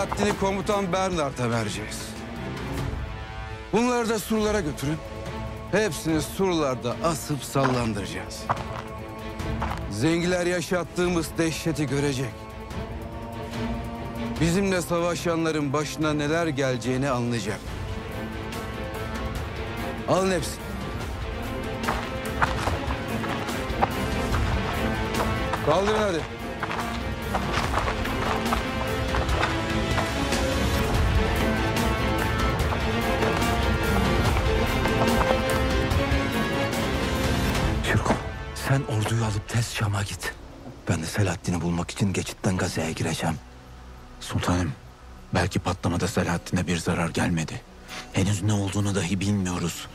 Selahattin'i komutan Bernard'a vereceğiz. Bunları da surlara götürün. Hepsini surlarda asıp sallandıracağız. Zengiler yaşattığımız dehşeti görecek. Bizimle savaşanların başına neler geleceğini anlayacak. Alın hepsini. Kaldırın hadi. Şam'a git. Ben de Selahattin'i bulmak için geçitten Gazze'ye gireceğim. Sultanım, belki patlamada Selahattin'e bir zarar gelmedi. Henüz ne olduğunu dahi bilmiyoruz.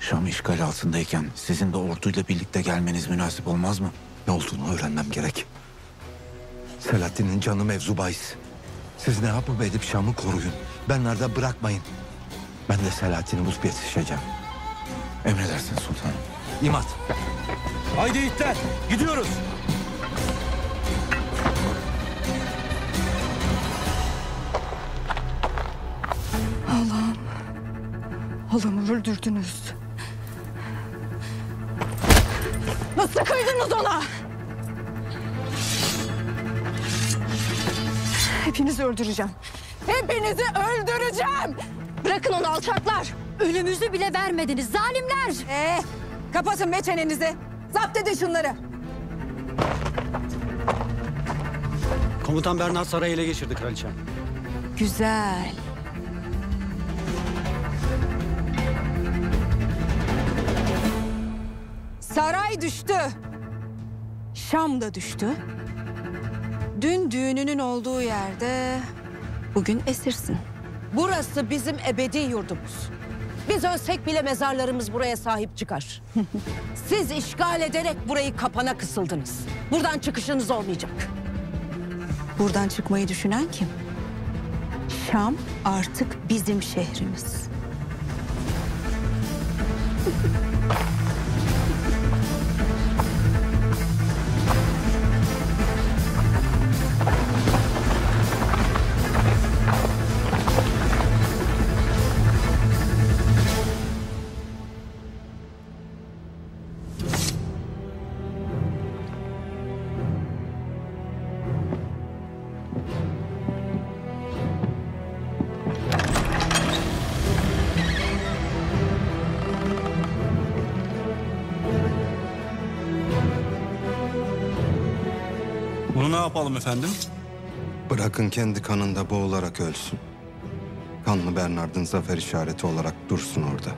Şam işgal altındayken sizin de orduyla birlikte gelmeniz münasip olmaz mı? Ne olduğunu öğrenmem gerek. Selahattin'in canı mevzu bahis. Siz ne yapıp edip Şam'ı koruyun. Ben nerede bırakmayın. Ben de Selahattin'i bulup yetişeceğim. Emredersin sultanım. İmat. Haydi itler, gidiyoruz. Allah'ım. Oğlumu öldürdünüz. Nasıl kıydınız ona? Hepinizi öldüreceğim. Hepinizi öldüreceğim. Bırakın onu alçaklar. Ölümüzü bile vermediniz zalimler. Ee, kapatın be çenenizi. Zapt edin şunları. Komutan Bernard sarayı ele geçirdi kraliçem. Güzel. Saray düştü. Şam da düştü. Dün düğününün olduğu yerde bugün esirsin. Burası bizim ebedi yurdumuz. Biz ölsek bile mezarlarımız buraya sahip çıkar. Siz işgal ederek burayı kapana kısıldınız. Buradan çıkışınız olmayacak. Buradan çıkmayı düşünen kim? Şam artık bizim şehrimiz. Yapalım efendim? Bırakın kendi kanında boğularak ölsün. Kanlı Bernard'ın zafer işareti olarak dursun orada.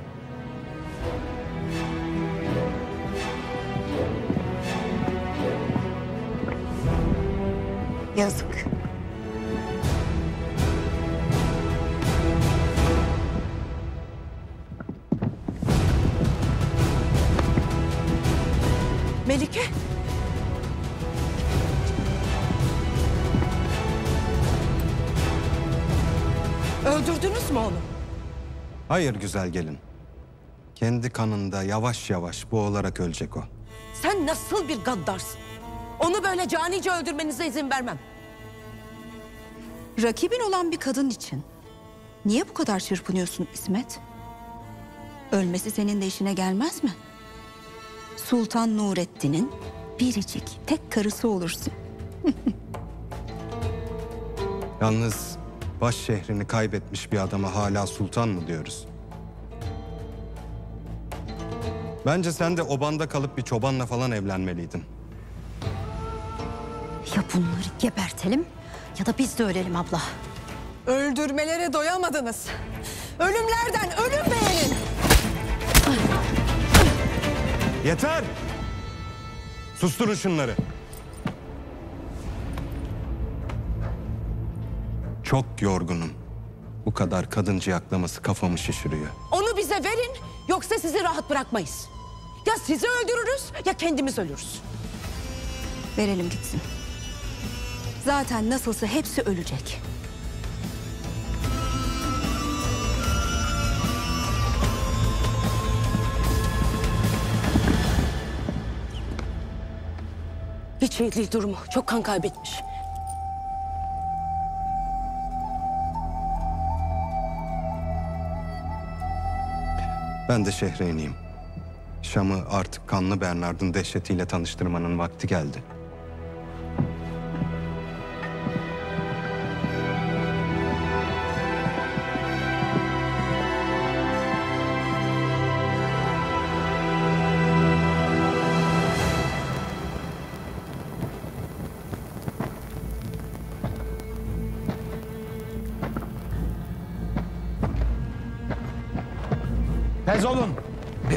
Hayır güzel gelin. Kendi kanında yavaş yavaş boğularak ölecek o. Sen nasıl bir gaddarsın? Onu böyle canice öldürmenize izin vermem. Rakibin olan bir kadın için niye bu kadar çırpınıyorsun İsmet? Ölmesi senin de işine gelmez mi? Sultan Nurettin'in biricik tek karısı olursun. Yalnız baş şehrini kaybetmiş bir adama hala sultan mı diyoruz? Bence sen de obanda kalıp bir çobanla falan evlenmeliydin. Ya bunları gebertelim ya da biz de ölelim abla. Öldürmelere doyamadınız. Ölümlerden ölüm beğenin. Yeter! Susturun şunları. Çok yorgunum. Bu kadar kadın ciyaklaması kafamı şişiriyor. Onu bize verin yoksa sizi rahat bırakmayız. Ya sizi öldürürüz ya kendimiz ölürüz. Verelim gitsin. Zaten nasılsa hepsi ölecek. Hiç iyi değil durumu. Çok kan kaybetmiş. Ben de şehre ineyim. Şam'ı artık kanlı Bernard'ın dehşetiyle tanıştırmanın vakti geldi.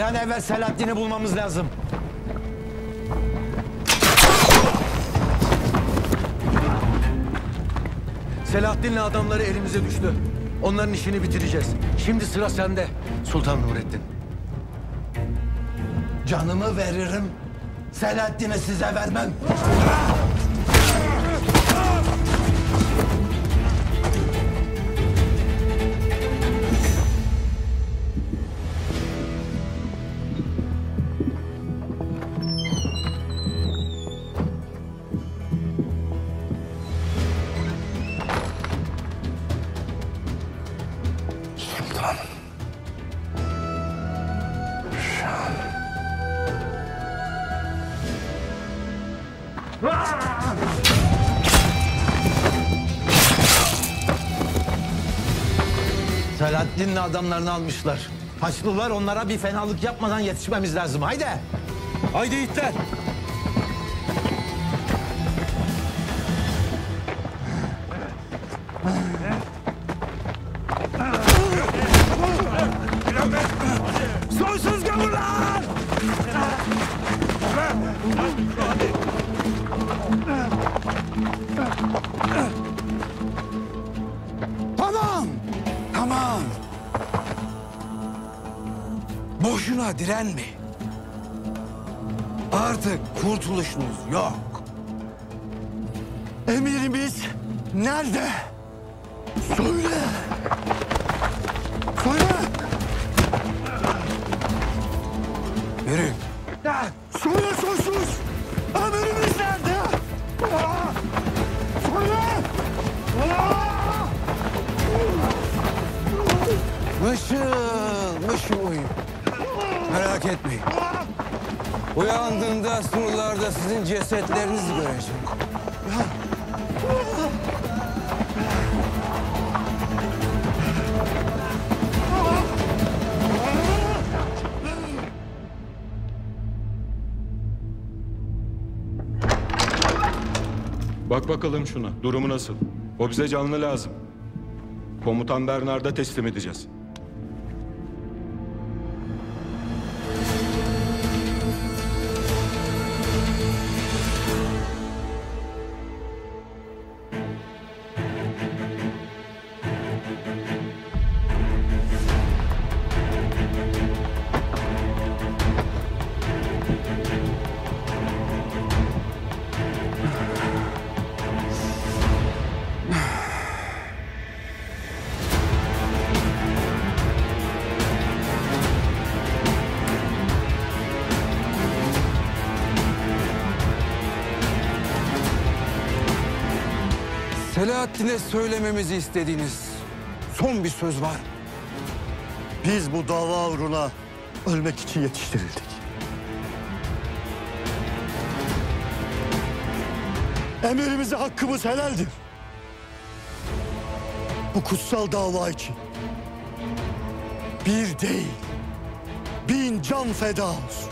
An evvel Selahattin'i bulmamız lazım. Selahattin'le adamları elimize düştü. Onların işini bitireceğiz. Şimdi sıra sende Sultan Nurettin. Canımı veririm. Selahattin'i size vermem. Selahattin'le adamlarını almışlar. Haçlılar onlara bir fenalık yapmadan yetişmemiz lazım. Haydi. Haydi itler. Soysuz gavurlar! Boşuna direnme. Artık kurtuluşunuz yok. Emirimiz nerede? Söyle. Söyle. Uyandığında surlarda sizin cesetlerinizi göreceğim. Bak bakalım şuna. Durumu nasıl? O bize canlı lazım. Komutan Bernard'a teslim edeceğiz. Selahattin'e söylememizi istediğiniz son bir söz var. Biz bu dava uğruna ölmek için yetiştirildik. Emirimize hakkımız helaldir. Bu kutsal dava için bir değil, bin can feda olsun.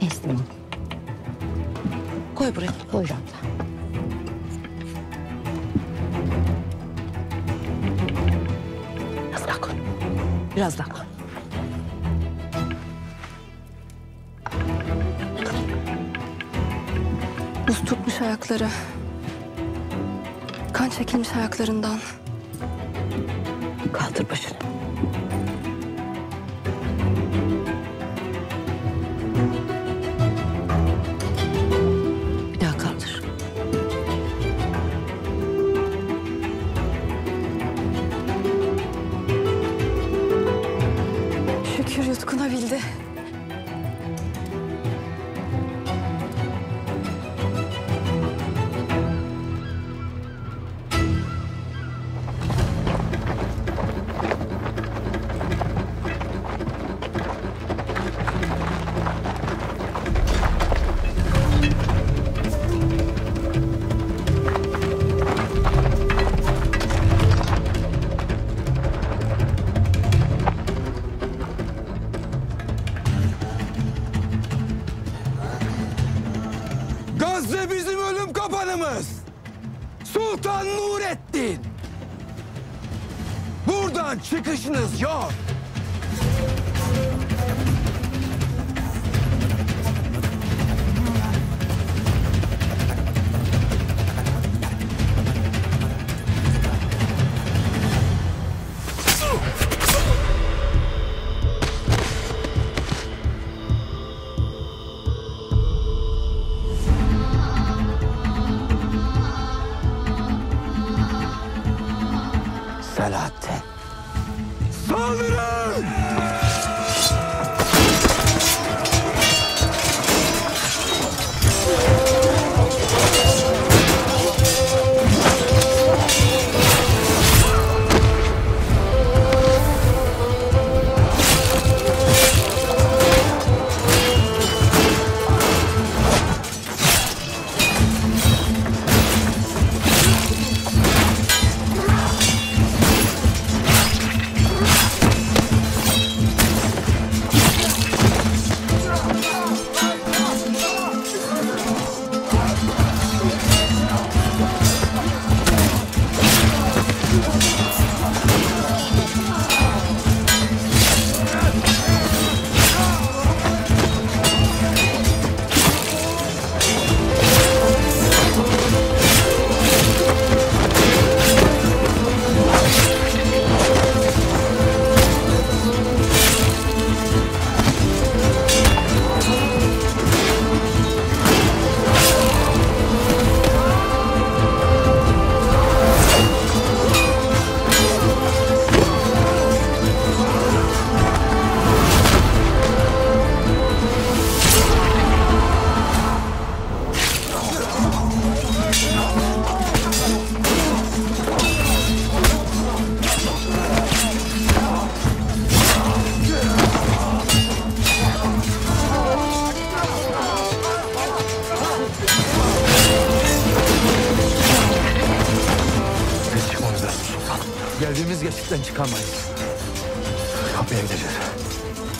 Ezdin değil çıkışınız yok.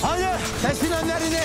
Hadi kesin önlerini.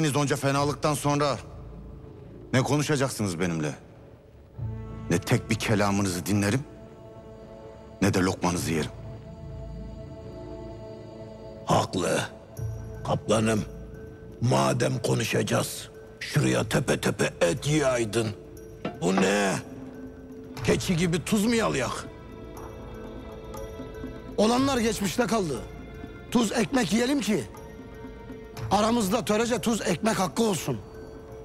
Ettiğiniz onca fenalıktan sonra ne konuşacaksınız benimle? Ne tek bir kelamınızı dinlerim ne de lokmanızı yerim. Haklı. Kaplanım. Madem konuşacağız, şuraya tepe tepe et yiyaydın. Bu ne? Keçi gibi tuz mu yalayak? Olanlar geçmişte kaldı. Tuz ekmek yiyelim ki aramızda törece tuz ekmek hakkı olsun.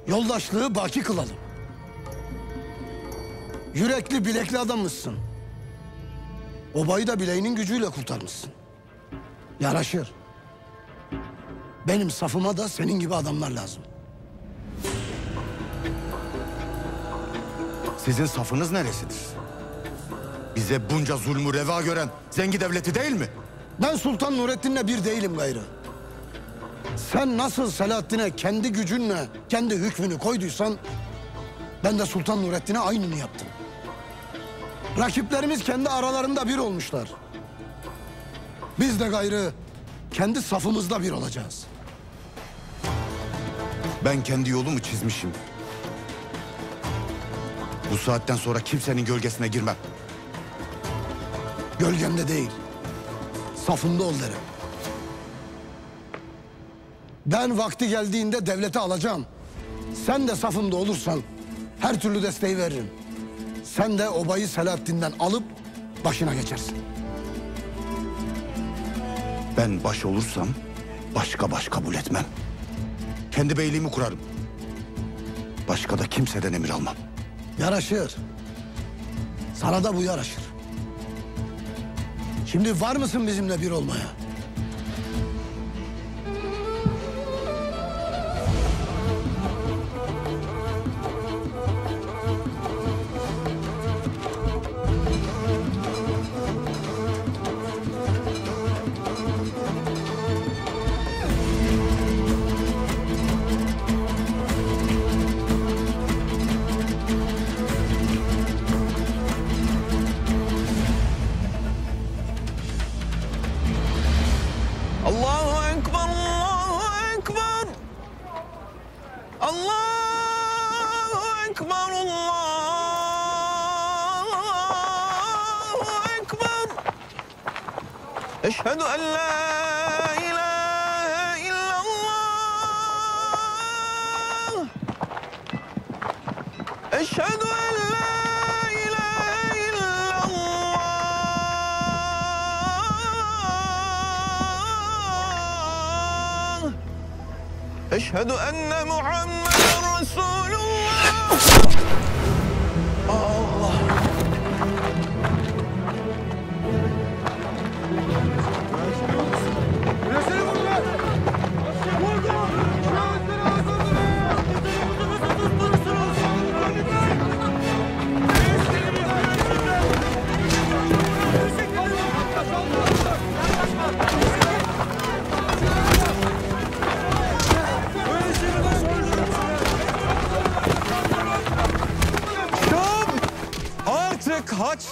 Yoldaşlığı baki kılalım. Yürekli bilekli adammışsın. Obayı da bileğinin gücüyle kurtarmışsın. Yaraşır. Benim safıma da senin gibi adamlar lazım. Sizin safınız neresidir? Bize bunca zulmü reva gören zengi devleti değil mi? Ben Sultan Nurettin'le bir değilim gayrı. Sen nasıl Selahattin'e kendi gücünle kendi hükmünü koyduysan... ...ben de Sultan Nurettin'e aynını yaptım. Rakiplerimiz kendi aralarında bir olmuşlar. Biz de gayrı kendi safımızda bir olacağız. Ben kendi yolumu çizmişim. Bu saatten sonra kimsenin gölgesine girmem. Gölgemde değil, safımda ol derim. Ben vakti geldiğinde devleti alacağım. Sen de safımda olursan her türlü desteği veririm. Sen de obayı Selahattin'den alıp başına geçersin. Ben baş olursam başka baş kabul etmem. Kendi beyliğimi kurarım. Başka da kimseden emir almam. Yaraşır. Sana da bu yaraşır. Şimdi var mısın bizimle bir olmaya?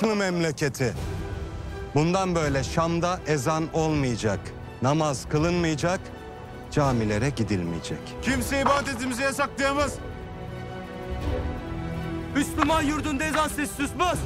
Haçlı memleketi. Bundan böyle Şam'da ezan olmayacak, namaz kılınmayacak, camilere gidilmeyecek. Kimse ibadetimizi yasaklayamaz. Müslüman yurdunda ezan sesi susmaz.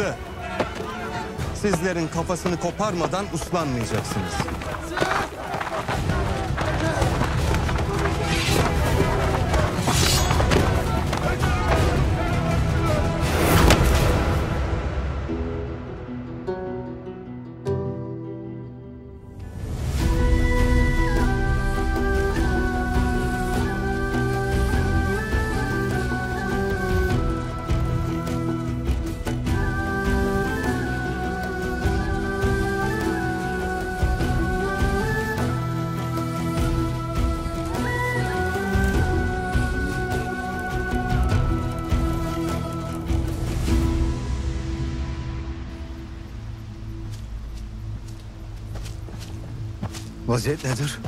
Anlaşıldı. Sizlerin kafasını koparmadan uslanmayacaksınız. Vaziyet nedir?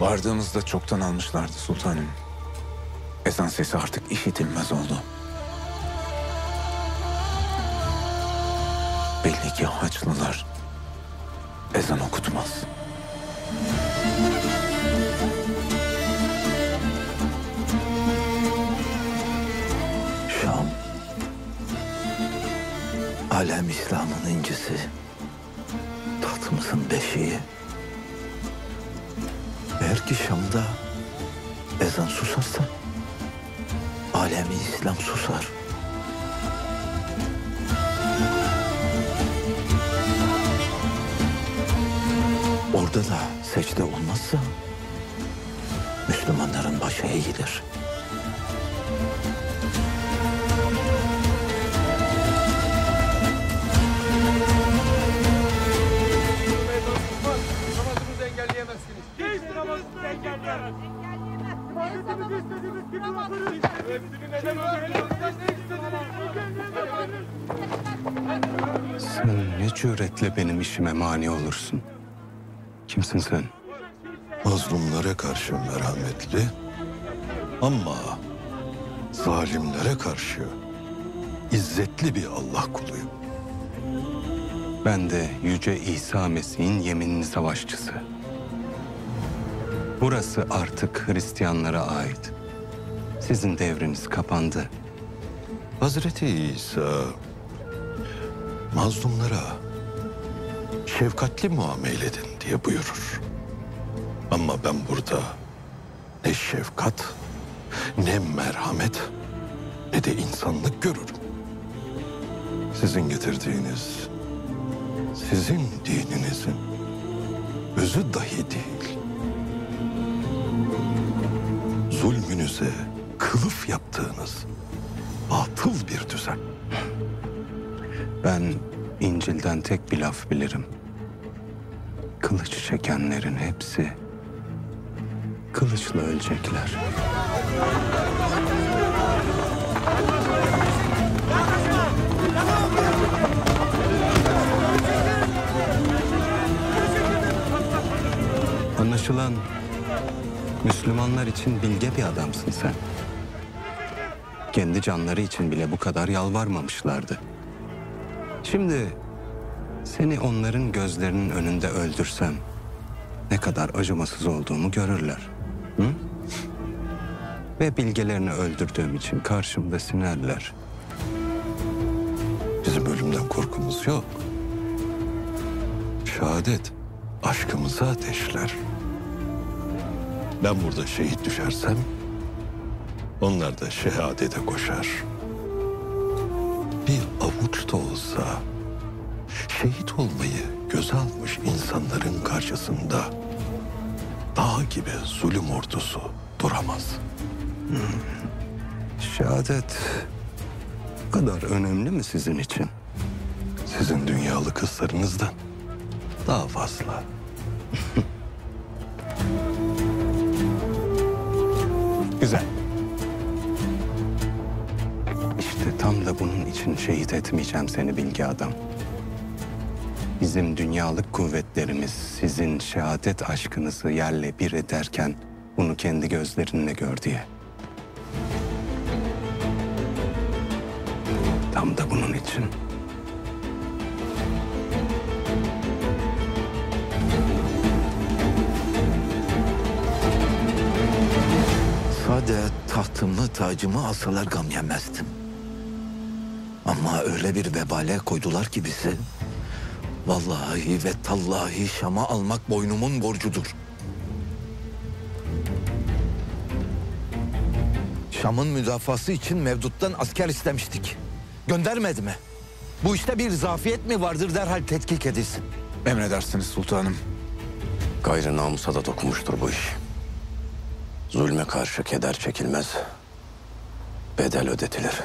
Vardığımızda çoktan almışlardı sultanım. Ezan sesi artık işitilmez oldu. Belli ki Haçlılar Müslümanların başı eğilir. Namazımızı? Sen ne cüretle benim işime mani olursun? Kimsin sen? Mazlumlara karşı merhametli ama zalimlere karşı izzetli bir Allah kuluyum. Ben de Yüce İsa Mesih'in yeminli savaşçısı. Burası artık Hristiyanlara ait. Sizin devriniz kapandı. Hazreti İsa mazlumlara şefkatli muamele edin diye buyurur. Ama ben burada ne şefkat, ne merhamet, ne de insanlık görürüm. Sizin getirdiğiniz, sizin dininizin özü dahi değil. Zulmünüze kılıf yaptığınız batıl bir düzen. Ben İncil'den tek bir laf bilirim. Kılıç çekenlerin hepsi kılıçla ölecekler. Anlaşılan Müslümanlar için bilge bir adamsın sen. Kendi canları için bile bu kadar yalvarmamışlardı. Şimdi seni onların gözlerinin önünde öldürsem ne kadar acımasız olduğumu görürler. Hı? Ve bilgelerini öldürdüğüm için karşımda sinerler. Bizim ölümden korkumuz yok. Şehadet aşkımızı ateşler. Ben burada şehit düşersem onlar da şehadete koşar. Bir avuç da olsa şehit olmayı göze almış insanların karşısında dağ gibi zulüm ordusu duramaz. Şehadet bu kadar önemli mi sizin için? Sizin dünyalı kızlarınızdan daha fazla. Güzel. İşte tam da bunun için şehit etmeyeceğim seni bilgi adam. Bizim dünyalık kuvvetlerimiz sizin şehadet aşkınızı yerle bir ederken bunu kendi gözlerinle gör diye. Tam da bunun için. Sade tahtımı tacımı alsalar gam yemezdim. Ama öyle bir vebale koydular ki bizi. Vallahi ve tallahi Şam'a almak boynumun borcudur. Şam'ın müdafası için Mevdut'tan asker istemiştik. Göndermedi mi? Bu işte bir zafiyet mi vardır derhal tetkik edilsin. Emredersiniz sultanım. Gayrı namusa da dokunmuştur bu iş. Zulme karşı keder çekilmez. Bedel ödetilir.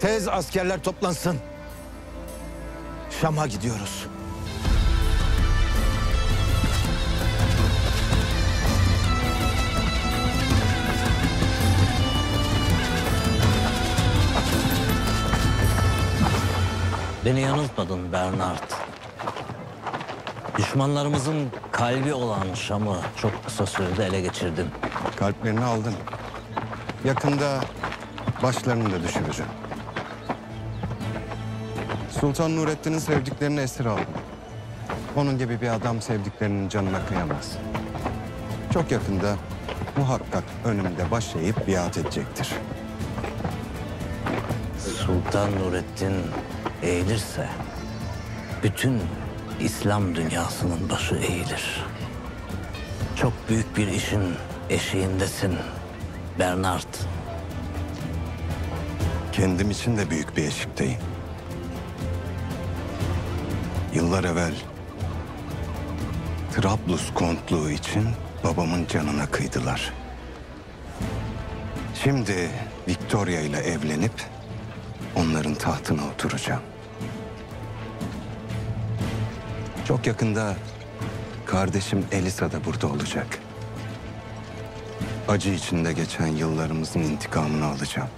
Tez askerler toplansın. Şam'a gidiyoruz. Beni yanıltmadın Bernard. Düşmanlarımızın kalbi olan Şam'ı çok kısa sürede ele geçirdin. Kalplerini aldın. Yakında başlarını da düşüreceğim. Sultan Nurettin'in sevdiklerini esir aldım. Onun gibi bir adam sevdiklerinin canına kıyamaz. Çok yakında muhakkak önümde baş eğip biat edecektir. Sultan Nurettin eğilirse bütün İslam dünyasının başı eğilir. Çok büyük bir işin eşiğindesin Bernard. Kendim için de büyük bir eşikteyim. Yıllar evvel Trablus kontluğu için babamın canına kıydılar. Şimdi Victoria ile evlenip onların tahtına oturacağım. Çok yakında kardeşim Elisa da burada olacak. Acı içinde geçen yıllarımızın intikamını alacağım.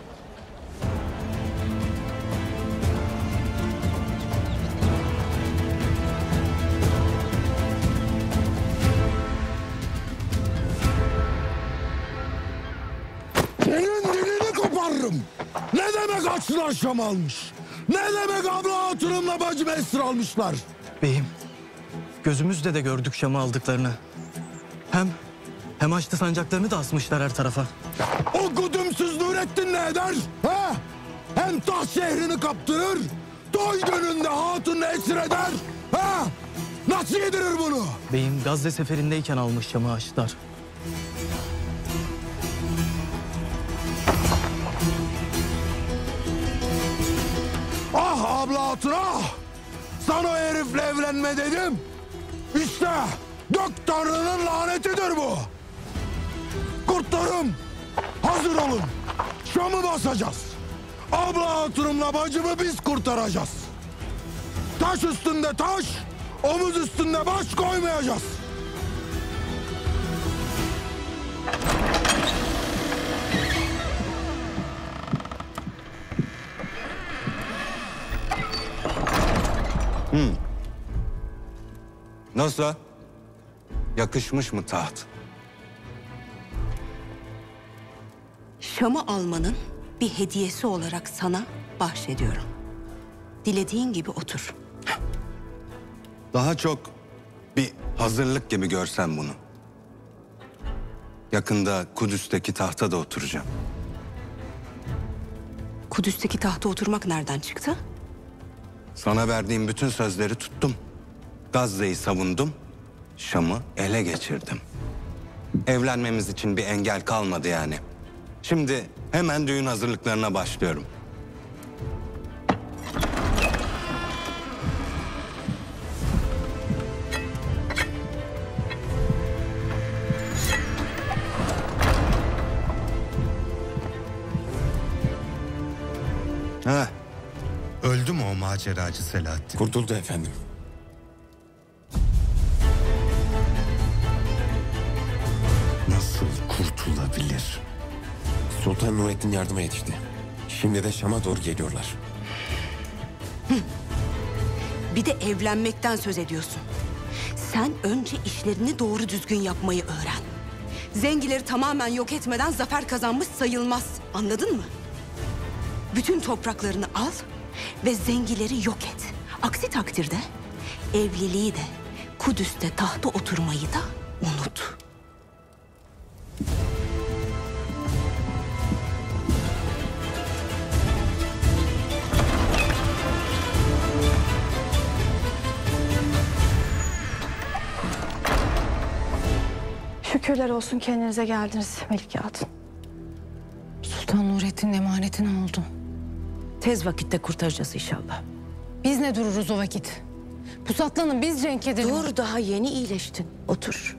Şam almış? Ne demek abla hatunumla bacımı esir almışlar? Beyim, gözümüzle de gördük Şam'ı aldıklarını. Hem hem Haçlı sancaklarını da asmışlar her tarafa. O güdümsüz Nurettin ne eder? Ha? Hem taht şehrini kaptırır, doy gününde hatununu esir eder. Ha? Nasıl yedirir bunu? Beyim Gazze seferindeyken almış Şam'ı Haçlılar. Ah! Sana herifle evlenme dedim. İşte gök tanrının lanetidir bu. Kurtlarım hazır olun. Şam'ı basacağız. Abla hatunumla bacımı biz kurtaracağız. Taş üstünde taş, omuz üstünde baş koymayacağız. Nasıl? Yakışmış mı taht? Şam'ı almanın bir hediyesi olarak sana bahşediyorum. Dilediğin gibi otur. Daha çok bir hazırlık gibi görsem bunu. Yakında Kudüs'teki tahta da oturacağım. Kudüs'teki tahta oturmak nereden çıktı? Sana verdiğim bütün sözleri tuttum. Gazze'yi savundum, Şam'ı ele geçirdim. Evlenmemiz için bir engel kalmadı yani. Şimdi hemen düğün hazırlıklarına başlıyorum. Ha, Öldü mü o maceracı Selahattin? Kurtuldu efendim. Kurtulabilir? Sultan Nurettin yardıma yetişti. Şimdi de Şam'a doğru geliyorlar. Bir de evlenmekten söz ediyorsun. Sen önce işlerini doğru düzgün yapmayı öğren. Zengileri tamamen yok etmeden zafer kazanmış sayılmaz. Anladın mı? Bütün topraklarını al ve zengileri yok et. Aksi takdirde evliliği de Kudüs'te tahta oturmayı da unut. Şükürler olsun kendinize geldiniz Melike Hatun. Sultan Nurettin'in emaneti ne oldu? Tez vakitte kurtaracağız inşallah. Biz ne dururuz o vakit? Pusatlanın biz cenk edelim. Dur daha yeni iyileştin. Otur.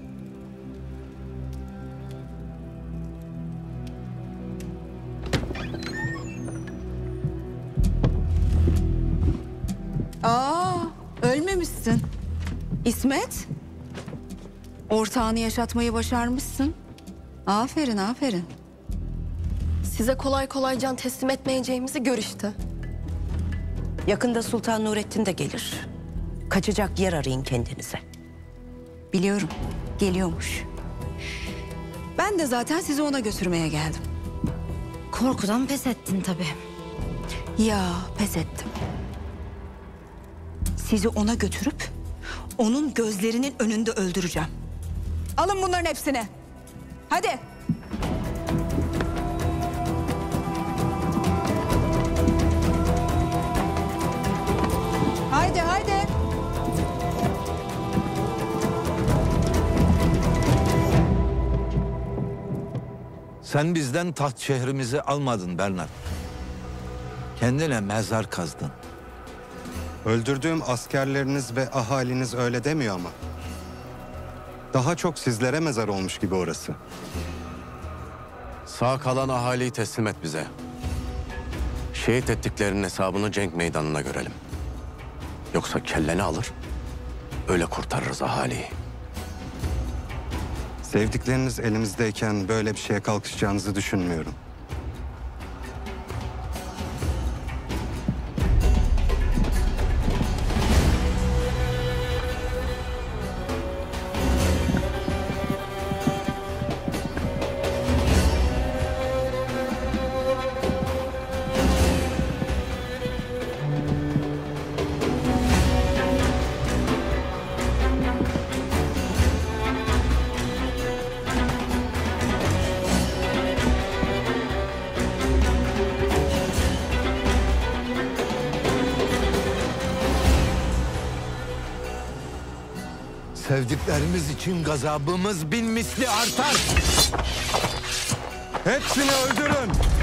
Aa, ölmemişsin. İsmet, ortağını yaşatmayı başarmışsın. Aferin, aferin. Size kolay kolay can teslim etmeyeceğimizi gör işte. Yakında Sultan Nurettin de gelir. Kaçacak yer arayın kendinize. Biliyorum. Geliyormuş. Ben de zaten sizi ona götürmeye geldim. Korkudan pes ettin tabii. Ya pes ettim. Sizi ona götürüp onun gözlerinin önünde öldüreceğim. Alın bunların hepsini. Hadi. Haydi haydi. Sen bizden taht şehrimizi almadın Bernard. Kendine mezar kazdın. Öldürdüğüm askerleriniz ve ahaliniz öyle demiyor ama. Daha çok sizlere mezar olmuş gibi orası. Sağ kalan ahaliyi teslim et bize. Şehit ettiklerinin hesabını cenk meydanına görelim. Yoksa kelleni alır, öyle kurtarırız ahaliyi. Sevdikleriniz elimizdeyken böyle bir şeye kalkışacağınızı düşünmüyorum. İçin gazabımız bin misli artar. Hepsini öldürün.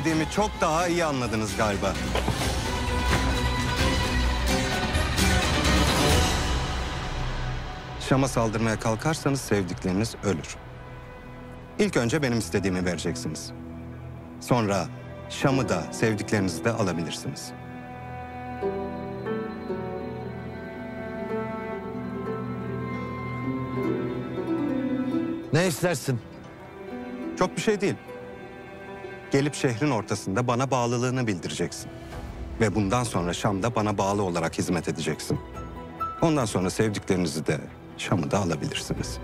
İstediğimi çok daha iyi anladınız galiba. Şam'a saldırmaya kalkarsanız sevdikleriniz ölür. İlk önce benim istediğimi vereceksiniz. Sonra Şam'ı da sevdiklerinizi de alabilirsiniz. Ne istersin? Çok bir şey değil. Gelip şehrin ortasında bana bağlılığını bildireceksin. Ve bundan sonra Şam'da bana bağlı olarak hizmet edeceksin. Ondan sonra sevdiklerinizi de Şam'ı da alabilirsiniz.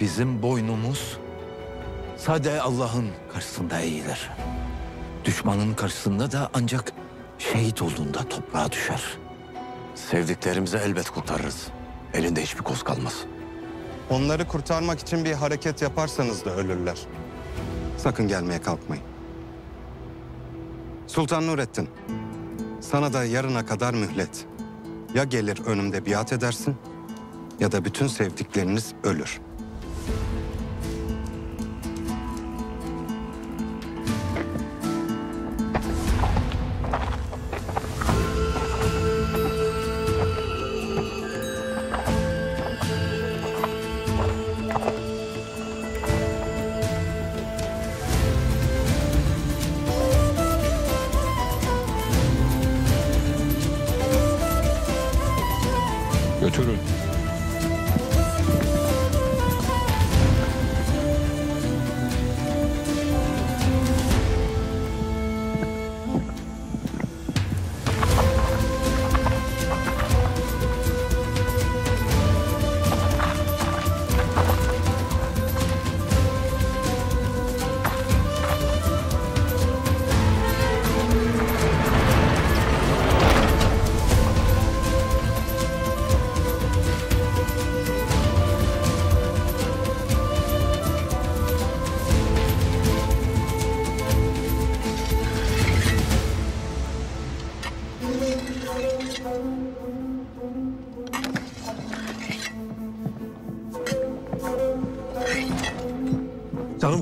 Bizim boynumuz sade Allah'ın karşısında eğilir. Düşmanın karşısında da ancak şehit olduğunda toprağa düşer. Sevdiklerimizi elbet kurtarırız. Elinde hiçbir koz kalmaz. Onları kurtarmak için bir hareket yaparsanız da ölürler. Sakın gelmeye kalkmayın. Sultan Nurettin, sana da yarına kadar mühlet. Ya gelir önümde biat edersin ya da bütün sevdikleriniz ölür.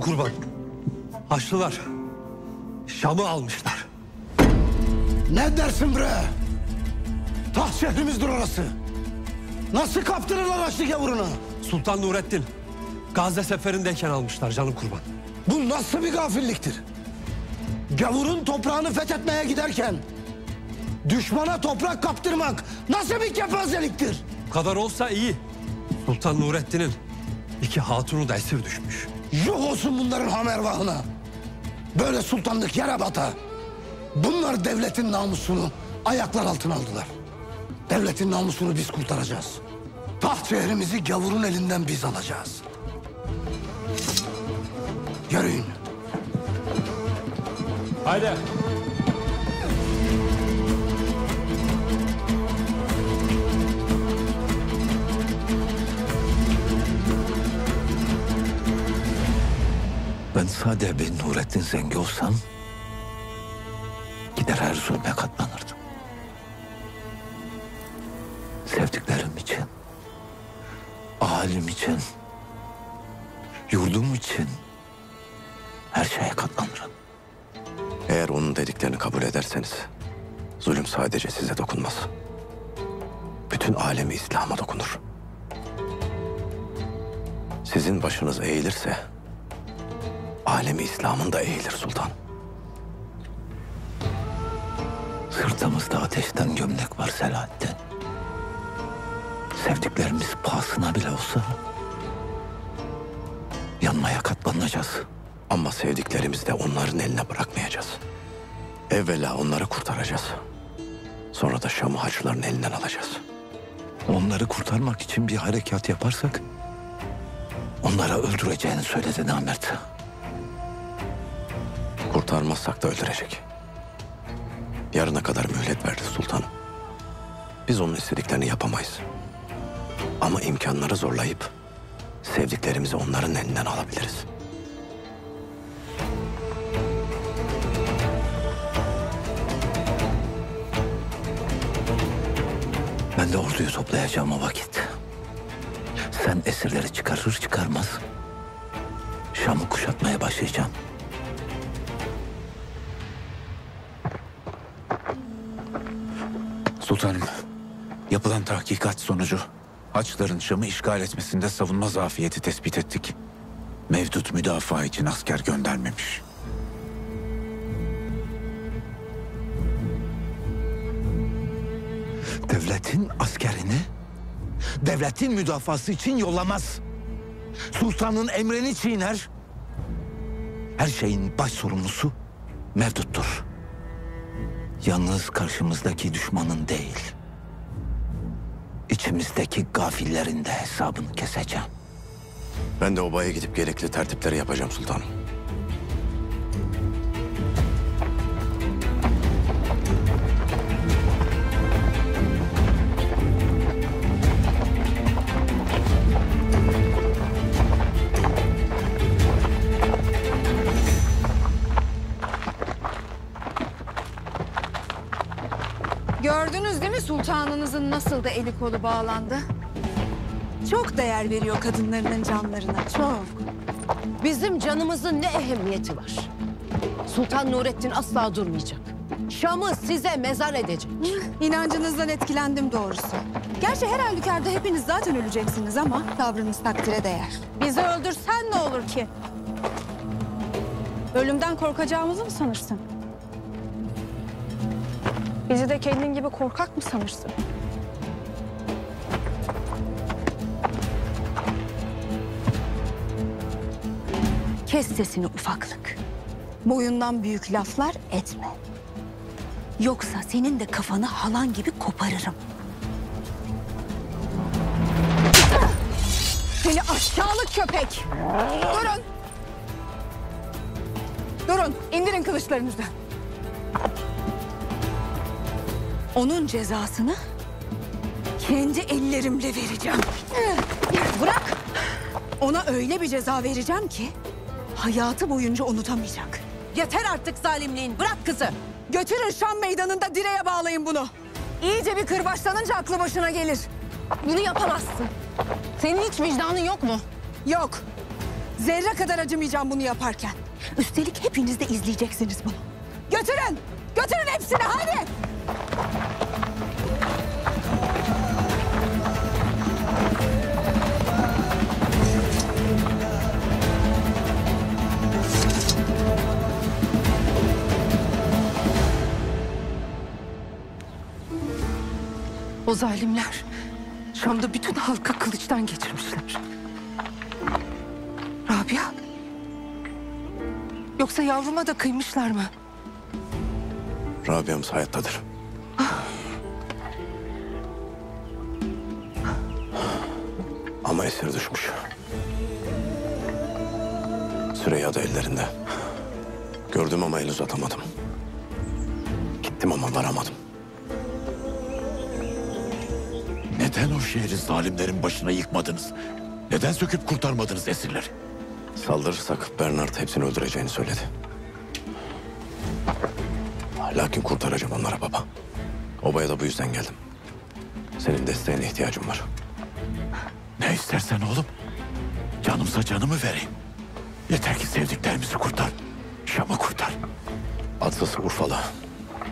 Kurban. Haçlılar Şam'ı almışlar. Ne dersin bre? Taht şehrimizdir orası. Nasıl kaptırırlar Haçlı gavurunu? Sultan Nurettin Gazze seferindeyken almışlar canım kurban. Bu nasıl bir gafilliktir? Gavurun toprağını fethetmeye giderken düşmana toprak kaptırmak nasıl bir kepazeliktir? Bu kadar olsa iyi. Sultan Nurettin'in iki hatunu da esir düşmüş. Yok olsun bunların hamervahına. Böyle sultanlık yere bata. Bunlar devletin namusunu ayaklar altına aldılar. Devletin namusunu biz kurtaracağız. Taht şehrimizi gavurun elinden biz alacağız. Yürüyün. Haydi. Ben sade bin Nurettin Zengi olsam gider her zulme katlanırdım. Sevdiklerim için, ahalim için, yurdum için her şeye katlanırım. Eğer onun dediklerini kabul ederseniz zulüm sadece size dokunmaz. Bütün alemi İslam'a dokunur. Sizin başınız eğilirse alemi İslam'ın da eğilir sultan. Sırtımızda ateşten gömlek var Selahattin. Sevdiklerimiz pahasına bile olsa yanmaya katlanacağız. Ama sevdiklerimizi de onların eline bırakmayacağız. Evvela onları kurtaracağız. Sonra da Şam'ı Haçlıların elinden alacağız. Onları kurtarmak için bir harekat yaparsak onlara öldüreceğini söyledi Namert. Kurtarmazsak da öldürecek. Yarına kadar mühlet verdi sultanım. Biz onun istediklerini yapamayız. Ama imkanları zorlayıp sevdiklerimizi onların elinden alabiliriz. Ben de orduyu toplayacağım o vakit. Sen esirleri çıkarır çıkarmaz Şam'ı kuşatmaya başlayacağım. Sultanım, yapılan tahkikat sonucu Haçlıların Şam'ı işgal etmesinde savunma zafiyeti tespit ettik. Mevcut müdafaa için asker göndermemiş. Devletin askerini devletin müdafası için yollamaz. Sultanın emrini çiğner. Her şeyin baş sorumlusu Mevdut'tur. Yalnız karşımızdaki düşmanın değil. İçimizdeki gafillerin de hesabını keseceğim. Ben de obaya gidip gerekli tertipleri yapacağım sultanım. Mi sultanınızın nasıl da eli kolu bağlandı? Çok değer veriyor kadınlarının canlarına, çok. Bizim canımızın ne ehemmiyeti var? Sultan Nurettin asla durmayacak. Şam'ı size mezar edecek. İnancınızdan etkilendim doğrusu. Gerçi her halükarda hepiniz zaten öleceksiniz ama tavrınız takdire değer. Bizi öldürsen ne olur ki? Ölümden korkacağımızı mı sanırsın? Bizi de kendin gibi korkak mı sanırsın? Kes sesini ufaklık. Boyundan büyük laflar etme. Yoksa senin de kafanı halan gibi koparırım. Seni aşağılık köpek! Durun! Durun, indirin kılıçlarınızı. Onun cezasını kendi ellerimle vereceğim. Bırak! Ona öyle bir ceza vereceğim ki hayatı boyunca unutamayacak. Yeter artık zalimliğin. Bırak kızı. Götürün Şam meydanında direğe bağlayın bunu. İyice bir kırbaçlanınca aklı başına gelir. Bunu yapamazsın. Senin hiç vicdanın yok mu? Yok. Zerre kadar acımayacağım bunu yaparken. Üstelik hepiniz de izleyeceksiniz bunu. Götürün. Götürün hepsini hadi. O zalimler Şam'da bütün halkı kılıçtan geçirmişler. Rabia? Yoksa yavruma da kıymışlar mı? Rabia'mız hayattadır. Ama esir düşmüş. Süreyya da ellerinde. Gördüm ama el uzatamadım. Gittim ama varamadım. Neden o şehri zalimlerin başına yıkmadınız? Neden söküp kurtarmadınız esirleri? Saldırırsak Bernard hepsini öldüreceğini söyledi. Lakin kurtaracağım onlara baba. Obaya da bu yüzden geldim. Senin desteğine ihtiyacım var. Ne istersen oğlum. Canımsa canımı vereyim. Yeter ki sevdiklerimizi kurtar. Şam'ı kurtar. Atsız Urfalı.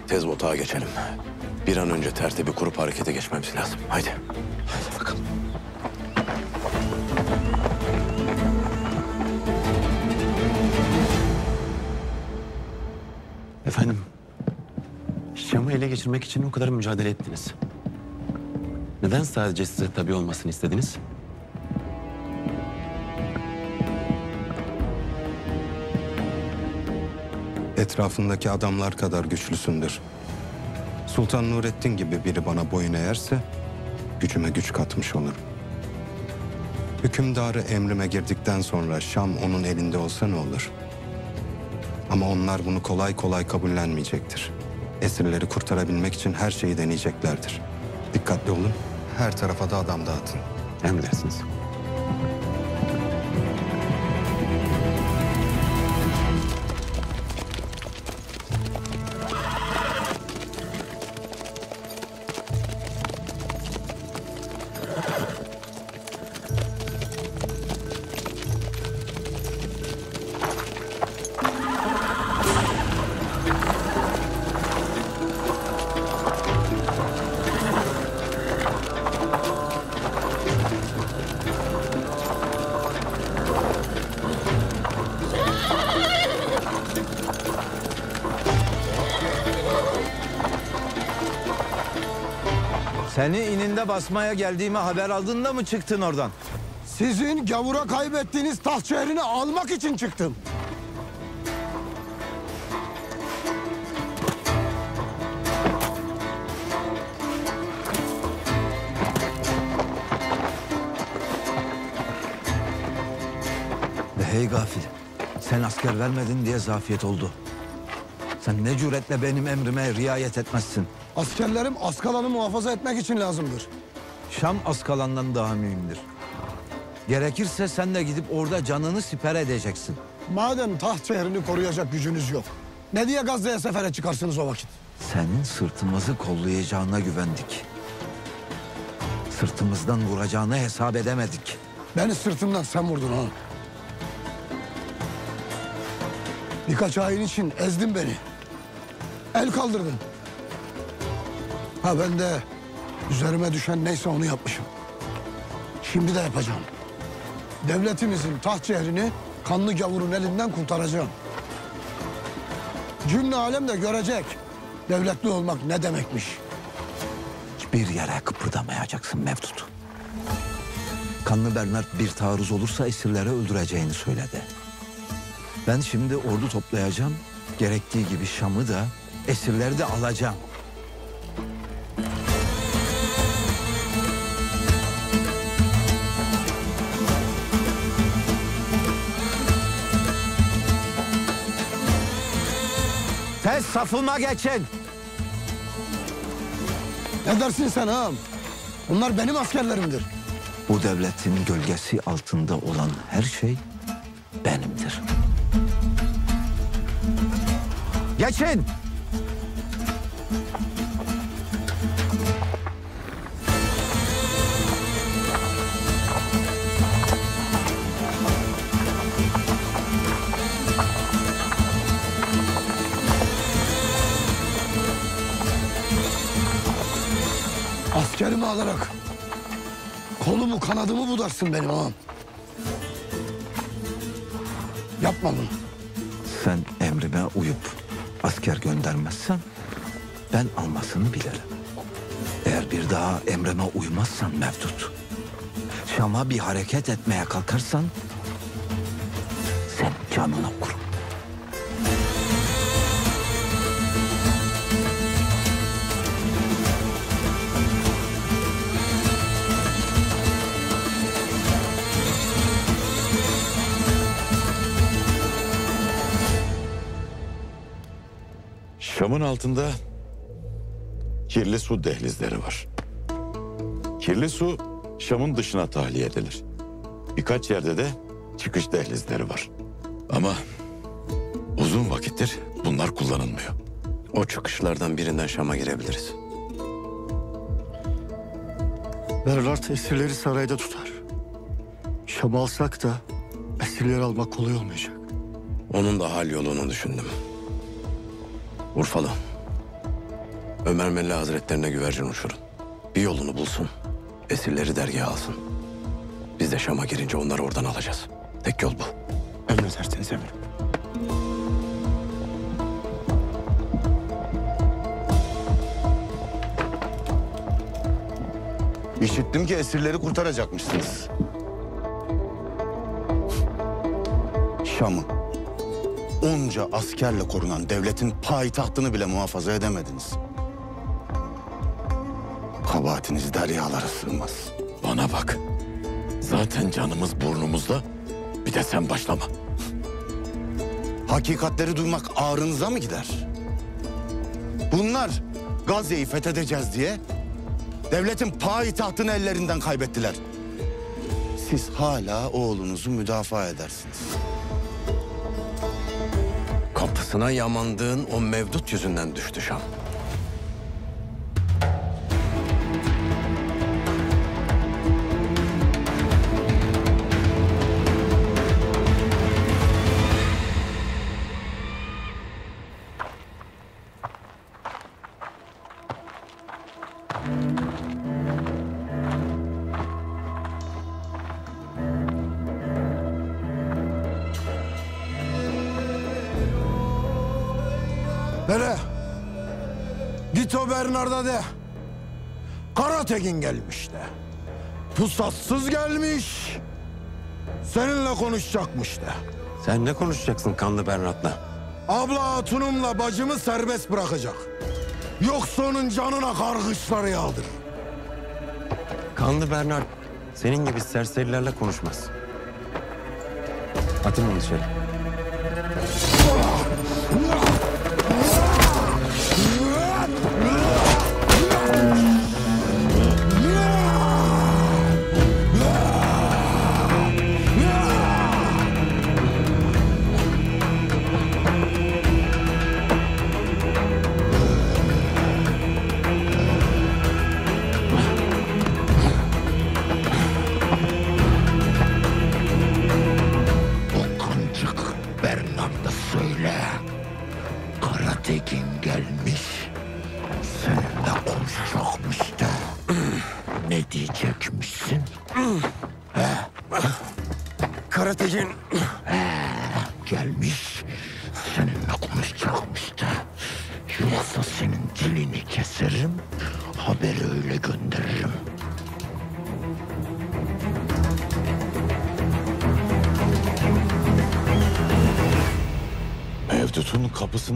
Tez otağa geçelim. Bir an önce tertibi kurup harekete geçmemiz lazım. Haydi. Haydi bakalım. Efendim, Şam'ı ele geçirmek için o kadar mücadele ettiniz. Neden sadece size tabi olmasını istediniz? Etrafındaki adamlar kadar güçlüsündür. Sultan Nurettin gibi biri bana boyun eğerse gücüme güç katmış olurum. Hükümdarı emrime girdikten sonra Şam onun elinde olsa ne olur? Ama onlar bunu kolay kolay kabullenmeyecektir. Esirleri kurtarabilmek için her şeyi deneyeceklerdir. Dikkatli olun, her tarafa da adam dağıtın. Emredersiniz. İninde basmaya geldiğimi haber aldın da mı çıktın oradan? Sizin gavura kaybettiğiniz taht şehrini almak için çıktım. Ve hey gafil, sen asker vermedin diye zafiyet oldu. Sen ne cüretle benim emrime riayet etmezsin. Askerlerim Askalan'ı muhafaza etmek için lazımdır. Şam Askalan'dan daha mühimdir. Gerekirse sen de gidip orada canını siper edeceksin. Madem taht şehrini koruyacak gücünüz yok. Ne diye Gazze'ye sefere çıkarsınız o vakit? Senin sırtımızı kollayacağına güvendik. Sırtımızdan vuracağını hesap edemedik. Beni sırtımdan sen vurdun ha. Birkaç ayın için ezdin beni. El kaldırdın. Ha ben de üzerime düşen neyse onu yapmışım. Şimdi de yapacağım. Devletimizin taht şehrini kanlı gavurun elinden kurtaracağım. Cümle alem de görecek. Devletli olmak ne demekmiş. Hiçbir yere kıpırdamayacaksın Mevdut. Kanlı Bernard bir taarruz olursa esirleri öldüreceğini söyledi. Ben şimdi ordu toplayacağım. Gerektiği gibi Şam'ı da esirleri de alacağım. Safıma geçin. Ne dersin sen ağam? Bunlar benim askerlerimdir. Bu devletin gölgesi altında olan her şey benimdir. Geçin. Alarak kolumu kanadımı budarsın benim ağam. Yapma bunu. Sen emrime uyup asker göndermezsen ben almasını bilirim. Eğer bir daha emrime uymazsan Mevdut, Şam'a bir hareket etmeye kalkarsan sen canını okur. Şam'ın altında kirli su dehlizleri var. Kirli su Şam'ın dışına tahliye edilir. Birkaç yerde de çıkış dehlizleri var. Ama uzun vakittir bunlar kullanılmıyor. O çıkışlardan birinden Şam'a girebiliriz. Bernard esirleri sarayda tutar. Şam'ı alsak da esirleri almak kolay olmayacak. Onun da hal yolunu düşündüm. Urfalı. Ömer Melli Hazretlerine güvercin uçurun. Bir yolunu bulsun. Esirleri dergaha alsın. Biz de Şam'a girince onları oradan alacağız. Tek yol bu. Emredersiniz emirim. İşittim ki esirleri kurtaracakmışsınız. Şam'ı onca askerle korunan devletin payitahtını bile muhafaza edemediniz. Kabahatiniz deryalara sığmaz. Bana bak. Zaten canımız burnumuzda. Bir de sen başlama. Hakikatleri duymak ağrınıza mı gider? Bunlar Gazze'yi fethedeceğiz diye devletin payitahtını ellerinden kaybettiler. Siz hala oğlunuzu müdafaa edersiniz. Kapısına yamandığın o mevdut yüzünden düştü Şam. Karatekin gelmiş de. Pusatsız gelmiş. Seninle konuşacakmış de. Sen ne konuşacaksın kanlı Bernat'la? Abla hatunumla bacımı serbest bırakacak. Yoksa onun canına kargışları yağdır. Kanlı Bernard senin gibi serserilerle konuşmaz. Atın onu dışarı.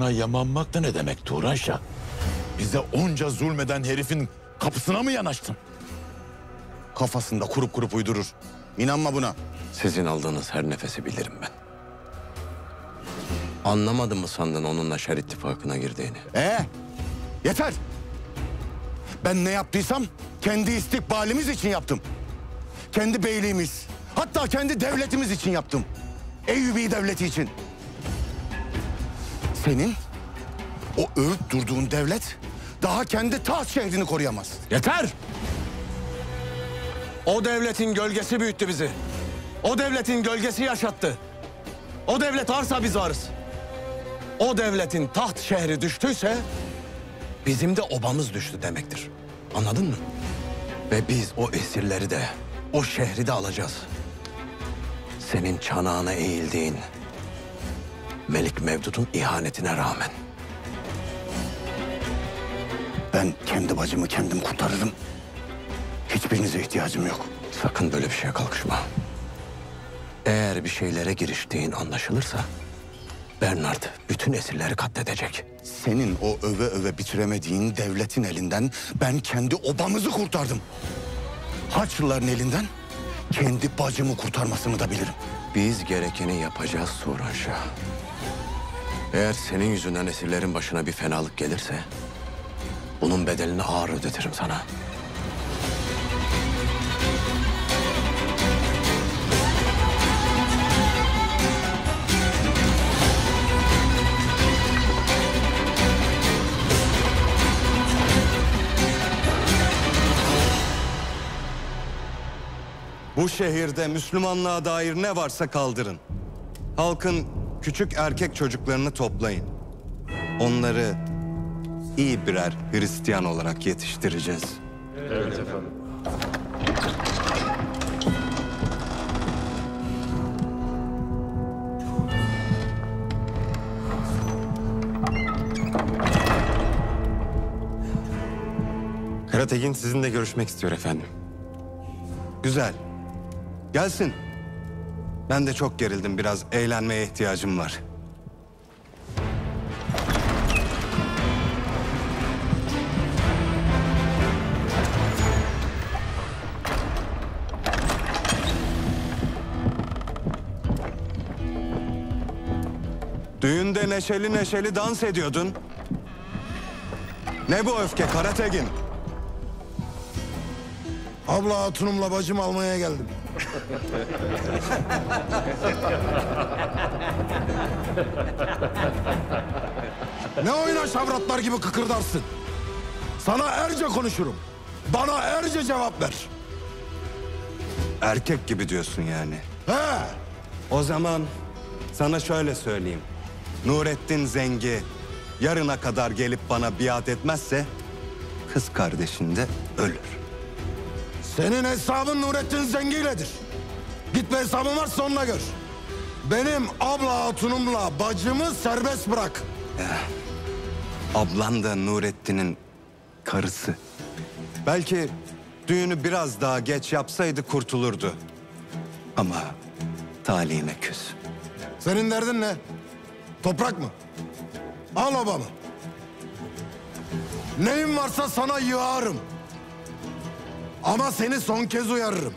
Kapısına yamanmak da ne demek Turan Şah? Bize onca zulmeden herifin kapısına mı yanaştın? kafasında kurup kurup uydurur. İnanma buna. Sizin aldığınız her nefesi bilirim ben. Anlamadın mı sandın onunla şer ittifakına girdiğini? Ee, yeter. Ben ne yaptıysam kendi istikbalimiz için yaptım. Kendi beyliğimiz, hatta kendi devletimiz için yaptım. Eyyubi devleti için. Senin o övüp durduğun devlet daha kendi taht şehrini koruyamaz. Yeter! O devletin gölgesi büyüttü bizi. O devletin gölgesi yaşattı. O devlet varsa biz varız. O devletin taht şehri düştüyse bizim de obamız düştü demektir. Anladın mı? Ve biz o esirleri de, o şehri de alacağız. Senin çanağına eğildiğin Melik Mevdut'un ihanetine rağmen. Ben kendi bacımı kendim kurtarırım. Hiçbirinize ihtiyacım yok. Sakın böyle bir şeye kalkışma. Eğer bir şeylere giriştiğin anlaşılırsa... Bernard bütün esirleri katledecek. Senin o öve öve bitiremediğin devletin elinden ben kendi obamızı kurtardım. Haçlıların elinden kendi bacımı kurtarmasını da bilirim. Biz gerekeni yapacağız Suran Şah. Eğer senin yüzünden esirlerin başına bir fenalık gelirse... ...bunun bedelini ağır ödetirim sana. Bu şehirde Müslümanlığa dair ne varsa kaldırın. Halkın küçük erkek çocuklarını toplayın. Onları iyi birer Hristiyan olarak yetiştireceğiz. Evet efendim. Karategin sizinle görüşmek istiyor efendim. Güzel. Gelsin. Ben de çok gerildim. Biraz eğlenmeye ihtiyacım var. Düğünde neşeli neşeli dans ediyordun. Ne bu öfke Karategin? Abla hatunumla bacım almaya geldim. Ne oyna şavratlar gibi kıkırdarsın. Sana erce konuşurum. Bana erce cevap ver. Erkek gibi diyorsun yani. He. O zaman sana şöyle söyleyeyim. Nurettin Zengi yarına kadar gelip bana biat etmezse kız kardeşin de ölür. Senin hesabın Nurettin Zengi'yledir. Git bir hesabın varsa onunla gör. Benim abla hatunumla bacımı serbest bırak. Ablan da Nurettin'in karısı. Belki düğünü biraz daha geç yapsaydı kurtulurdu. Ama talihine küs. Senin derdin ne? Toprak mı? Al obamı. Neyim varsa sana yığarım. Ama seni son kez uyarırım.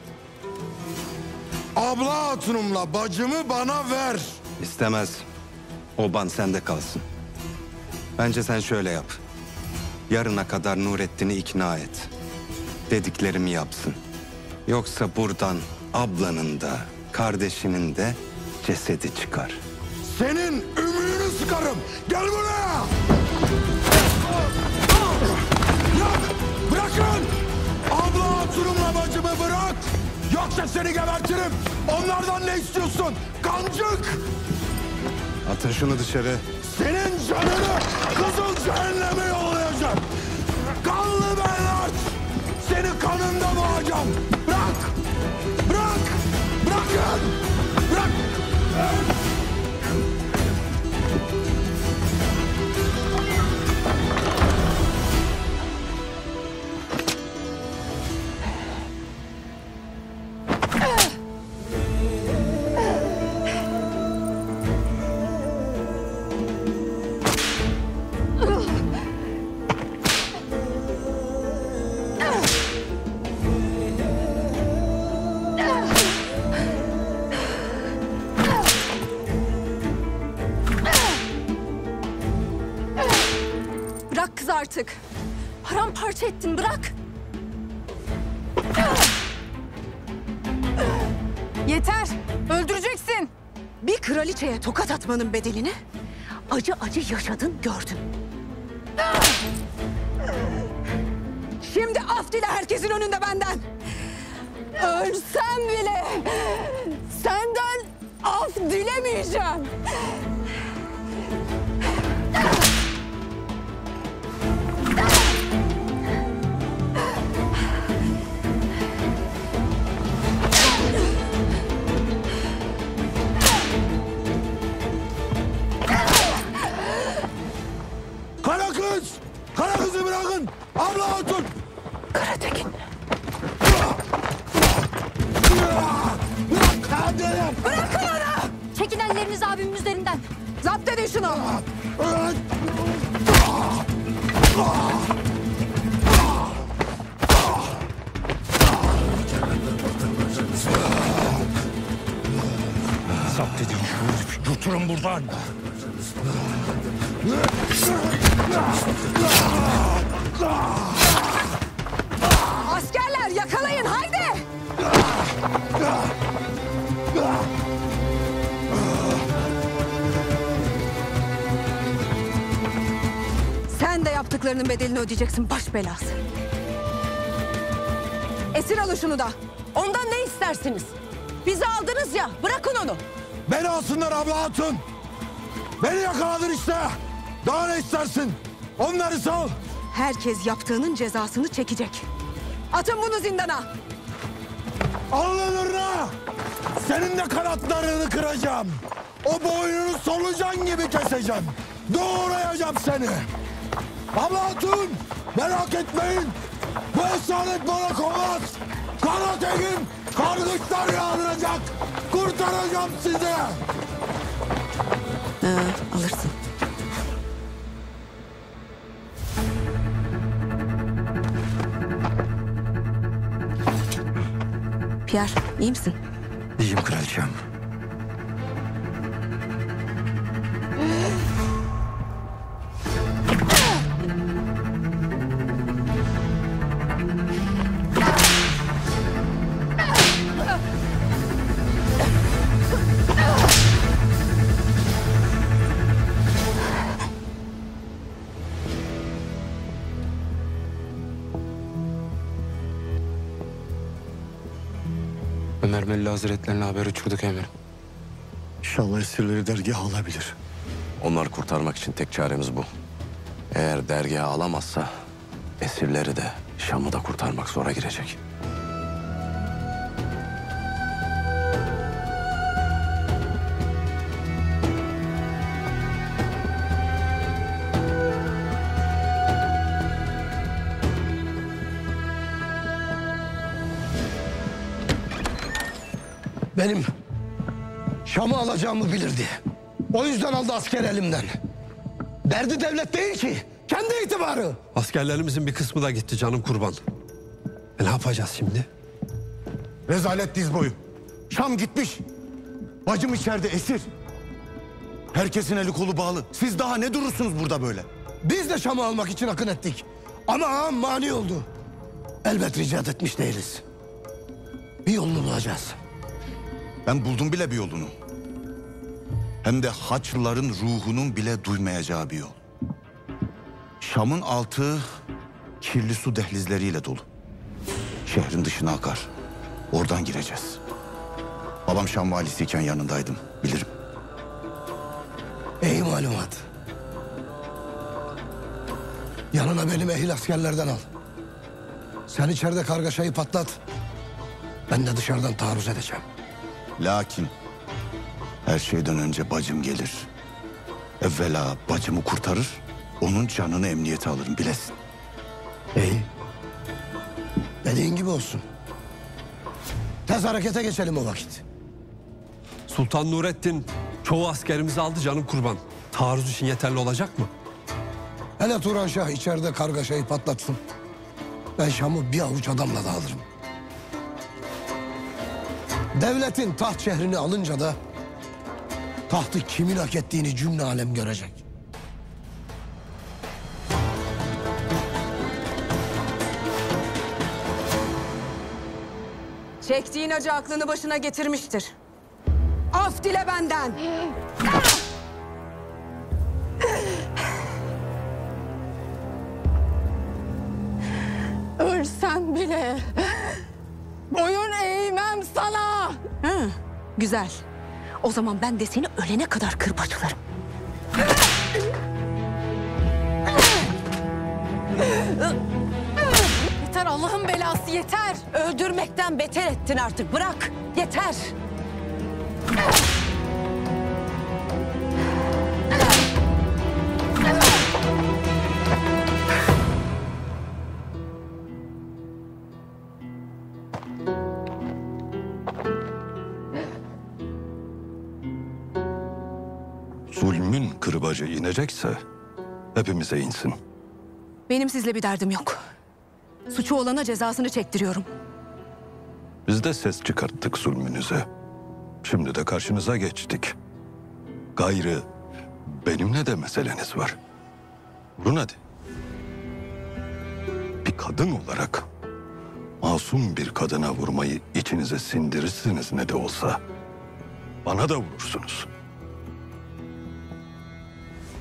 Abla hatunumla bacımı bana ver. İstemez. Oban sende kalsın. Bence sen şöyle yap. Yarına kadar Nurettin'i ikna et. Dediklerimi yapsın. Yoksa buradan ablanın da kardeşinin de cesedi çıkar. Senin ümüğünü sıkarım. Gel buraya. Abla hatunumla bacımı bırak. Yoksa seni gebertirim. Onlardan ne istiyorsun? Kancık. Atın şunu dışarı. Senin canını kızıl cehenneme yollayacağım. Kanlı Bernard. Seni kanında boğacağım. Bırak. Bırak. Bırakın. Kraliçeye tokat atmanın bedelini acı acı yaşadın gördün. Şimdi af dile herkesin önünde benden. Ölsem bile senden af dilemeyeceğim. Bırakın. Abla hatun. Karatekin. Bırakın onu! Çekin ellerinizi abimin üzerinden. Zapt edin şunu. Zapt edin şunu. Götürün buradan. Askerler yakalayın haydi. Sen de yaptıklarının bedelini ödeyeceksin baş belası. Esir alın şunu da. Ondan ne istersiniz? Bizi aldınız ya bırakın onu. Beni alsınlar abla hatun. Beni yakaladın işte. Daha ne istersin? Onları sal. Herkes yaptığının cezasını çekecek. Atın bunu zindana. Alınırına. Senin de kanatlarını kıracağım. O boynunu solucan gibi keseceğim. Doğrayacağım seni. Abla hatun merak etmeyin. Bu esaret bana komaz. Karategin kargıçlar yağdıracak. Kurtaracağım sizi. Ee, alırsın. Pierre, iyi misin? İyiyim kraliçem. Hazretlerine haber uçurduk emirim. İnşallah esirleri dergaha alabilir. Onları kurtarmak için tek çaremiz bu. Eğer dergaha alamazsa esirleri de Şam'ı da kurtarmak zora girecek. Benim Şam'ı alacağımı bilirdi. O yüzden aldı asker elimden. Derdi devlet değil ki. Kendi itibarı. Askerlerimizin bir kısmı da gitti canım kurban. E ne yapacağız şimdi? Rezalet diz boyu. Şam gitmiş. Bacım içeride esir. Herkesin eli kolu bağlı. Siz daha ne durursunuz burada böyle? Biz de Şam'ı almak için akın ettik. Ama ağam mani oldu. Elbet ricat etmiş değiliz. Bir yolunu bulacağız. Ben buldum bile bir yolunu. Hem de Haçlıların ruhunun bile duymayacağı bir yol. Şam'ın altı kirli su dehlizleriyle dolu. Şehrin dışına akar. Oradan gireceğiz. Babam Şam valisiyken yanındaydım. Bilirim. İyi malumat. Yanına benim ehil askerlerden al. Sen içeride kargaşayı patlat. Ben de dışarıdan taarruz edeceğim. Lakin her şeyden önce bacım gelir. Evvela bacımı kurtarır, onun canını emniyete alırım bilesin. İyi. Dediğin gibi olsun. Tez harekete geçelim o vakit. Sultan Nurettin çoğu askerimizi aldı canım kurban. Taarruz için yeterli olacak mı? Hele Turan Şah içeride kargaşayı patlatsın. Ben Şam'ı bir avuç adamla da alırım. Devletin taht şehrini alınca da tahtı kimin hak ettiğini cümle alem görecek. Çektiğin acı aklını başına getirmiştir. Af dile benden. Ölsem bile boyun eğmem sana. Hı, güzel. O zaman ben de seni ölene kadar kırbaçlarım. Yeter Allah'ın belası yeter. Öldürmekten beter ettin artık. Bırak. Yeter. Kırbacı inecekse hepimize insin. Benim sizle bir derdim yok. Suçu olana cezasını çektiriyorum. Biz de ses çıkarttık zulmünüze. Şimdi de karşınıza geçtik. Gayrı benimle de meseleniz var. Vurun hadi. Bir kadın olarak masum bir kadına vurmayı içinize sindirirsiniz ne de olsa. Bana da vurursunuz.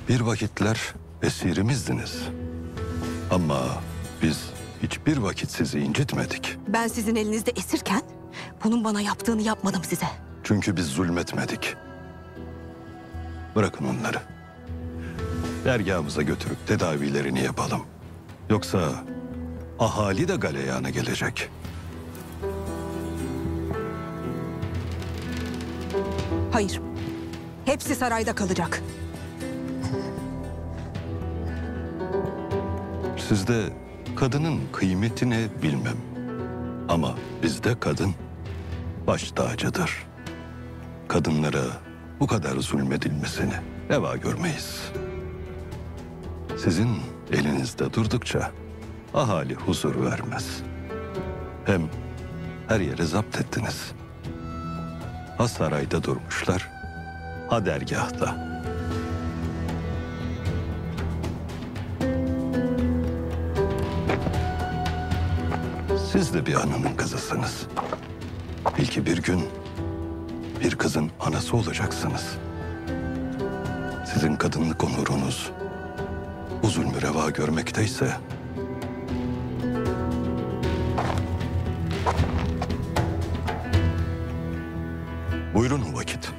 Bir vakitler esirimizdiniz. Ama biz hiçbir vakit sizi incitmedik. Ben sizin elinizde esirken bunun bana yaptığını yapmadım size. Çünkü biz zulmetmedik. Bırakın onları. Dergahımıza götürüp tedavilerini yapalım. Yoksa ahali de galeyana gelecek. Hayır. Hepsi sarayda kalacak. Sizde kadının kıymetini bilmem. Ama bizde kadın baş tacıdır. Kadınlara bu kadar zulmedilmesini reva görmeyiz. Sizin elinizde durdukça ahali huzur vermez. Hem her yeri zapt ettiniz. Ha sarayda durmuşlar, ha dergahta. Siz de bir ananın kızısınız. Belki bir gün bir kızın anası olacaksınız. Sizin kadınlık onurunuz bu zulmü reva görmekteyse buyurun vakit.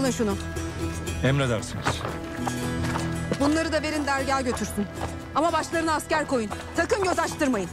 Salın şunu. Emredersiniz. Bunları da verin dergaha götürsün. Ama başlarına asker koyun. Sakın göz açtırmayın.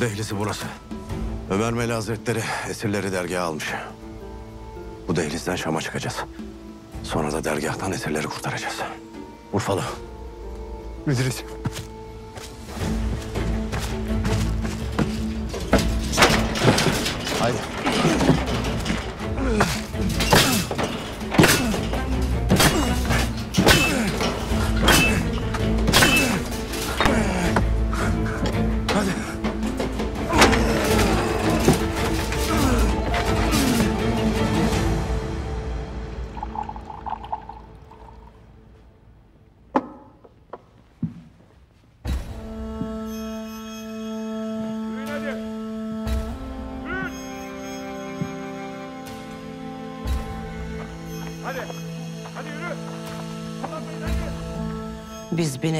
Su dehlizi burası. Ömer Meli Hazretleri esirleri dergaha almış. Bu dehlizden Şam'a çıkacağız. Sonra da dergahtan esirleri kurtaracağız. Urfalı. İdris.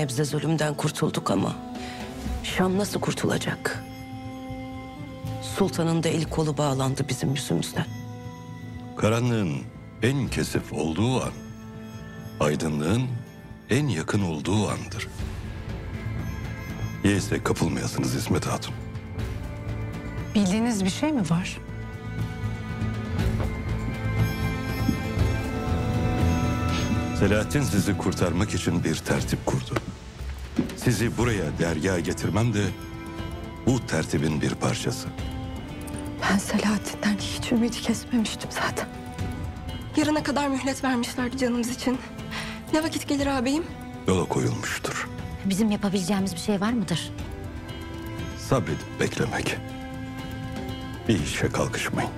Nebze zulümden kurtulduk ama Şam nasıl kurtulacak? Sultanın da eli kolu bağlandı bizim yüzümüzden. Karanlığın en kesif olduğu an, aydınlığın en yakın olduğu andır. Yeyse kapılmayasınız İsmet Hatun. Bildiğiniz bir şey mi var? Selahattin sizi kurtarmak için bir tertip kurdu. Sizi buraya dergaha getirmem de bu tertibin bir parçası. Ben Selahattin'den hiç ümidi kesmemiştim zaten. Yarına kadar mühlet vermişlerdi canımız için. Ne vakit gelir ağabeyim? Yola koyulmuştur. Bizim yapabileceğimiz bir şey var mıdır? Sabredip beklemek. Bir işe kalkışmayın.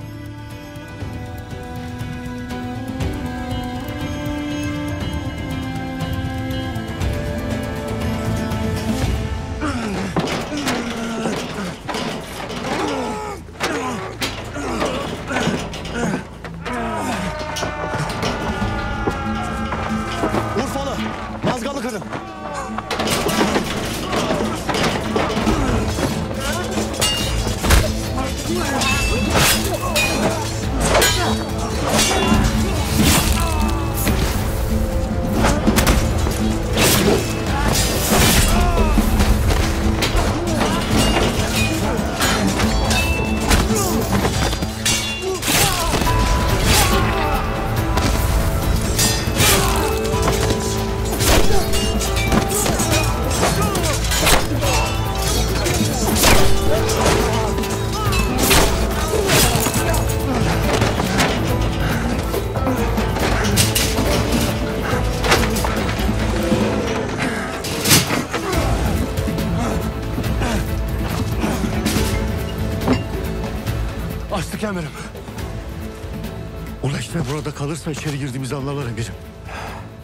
Kalırsa içeri girdiğimizi anlarlar emirim.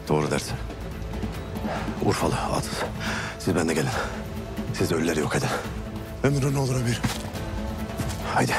Doğru dersin. Urfalı, Atıs. Siz bende gelin. Siz ölüleri yok edin. Emrin olur emirim. Haydi.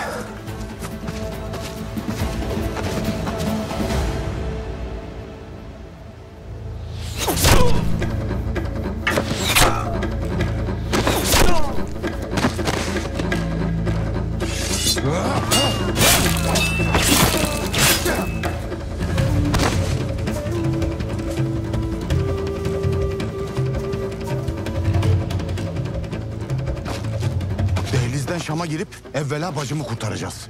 Evvela bacımı kurtaracağız.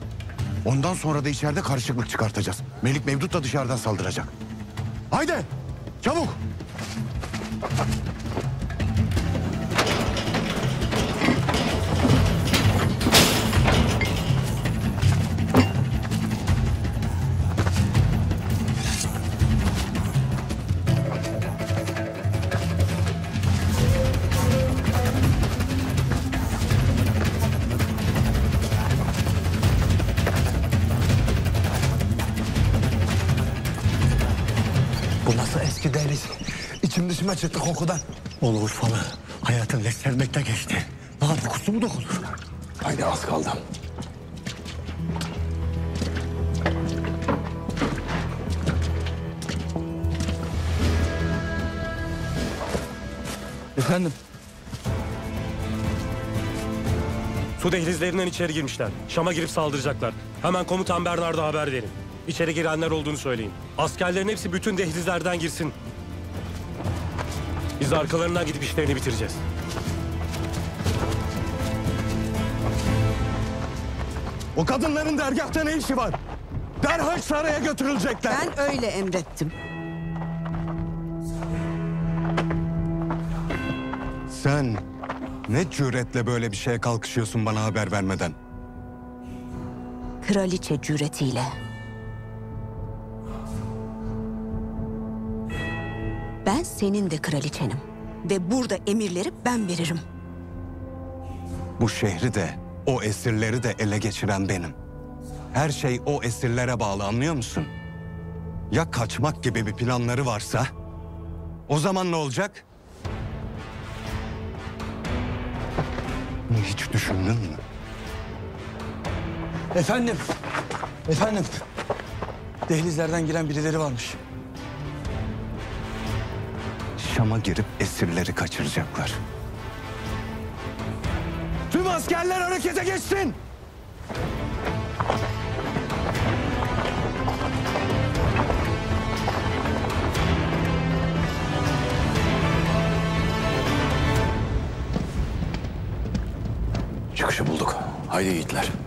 Ondan sonra da içeride karışıklık çıkartacağız. Melik Mevdut da dışarıdan saldıracak. Haydi Dışıma çıktı kokudan. Oğlu Urfalı. Hayatın leşlenmekte geçti. Bana bir kusur mu dokunur? Haydi az kaldı. Efendim? Su dehlizlerinden içeri girmişler. Şam'a girip saldıracaklar. Hemen komutan Bernard'a haber verin. İçeri girenler olduğunu söyleyin. Askerlerin hepsi bütün dehlizlerden girsin. Biz arkalarından gidip işlerini bitireceğiz. O kadınların dergahta ne işi var? Derhal saraya götürülecekler. Ben öyle emrettim. Sen ne cüretle böyle bir şeye kalkışıyorsun bana haber vermeden? Kraliçe cüretiyle. Senin de kraliçenim. Ve burada emirleri ben veririm. Bu şehri de, o esirleri de ele geçiren benim. Her şey o esirlere bağlı anlıyor musun? Ya kaçmak gibi bir planları varsa? O zaman ne olacak? Bunu hiç düşündün mü? Efendim. Efendim. Dehlizlerden giren birileri varmış. Şam'a girip esirleri kaçıracaklar. Tüm askerler harekete geçsin. Çıkışı bulduk. Haydi yiğitler.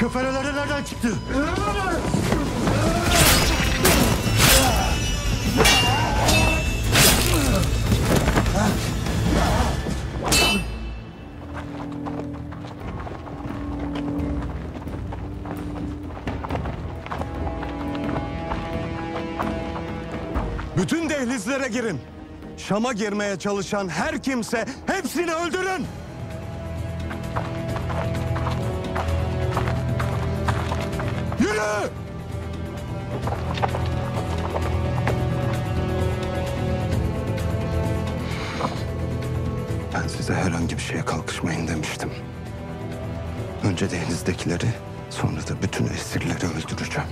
Köfelelere nereden çıktı? Bütün dehlizlere girin. Şam'a girmeye çalışan her kimse hepsini öldürün. Yürü! Ben size herhangi bir şeye kalkışmayın demiştim. Önce denizdekileri, sonra da bütün esirleri öldüreceğim.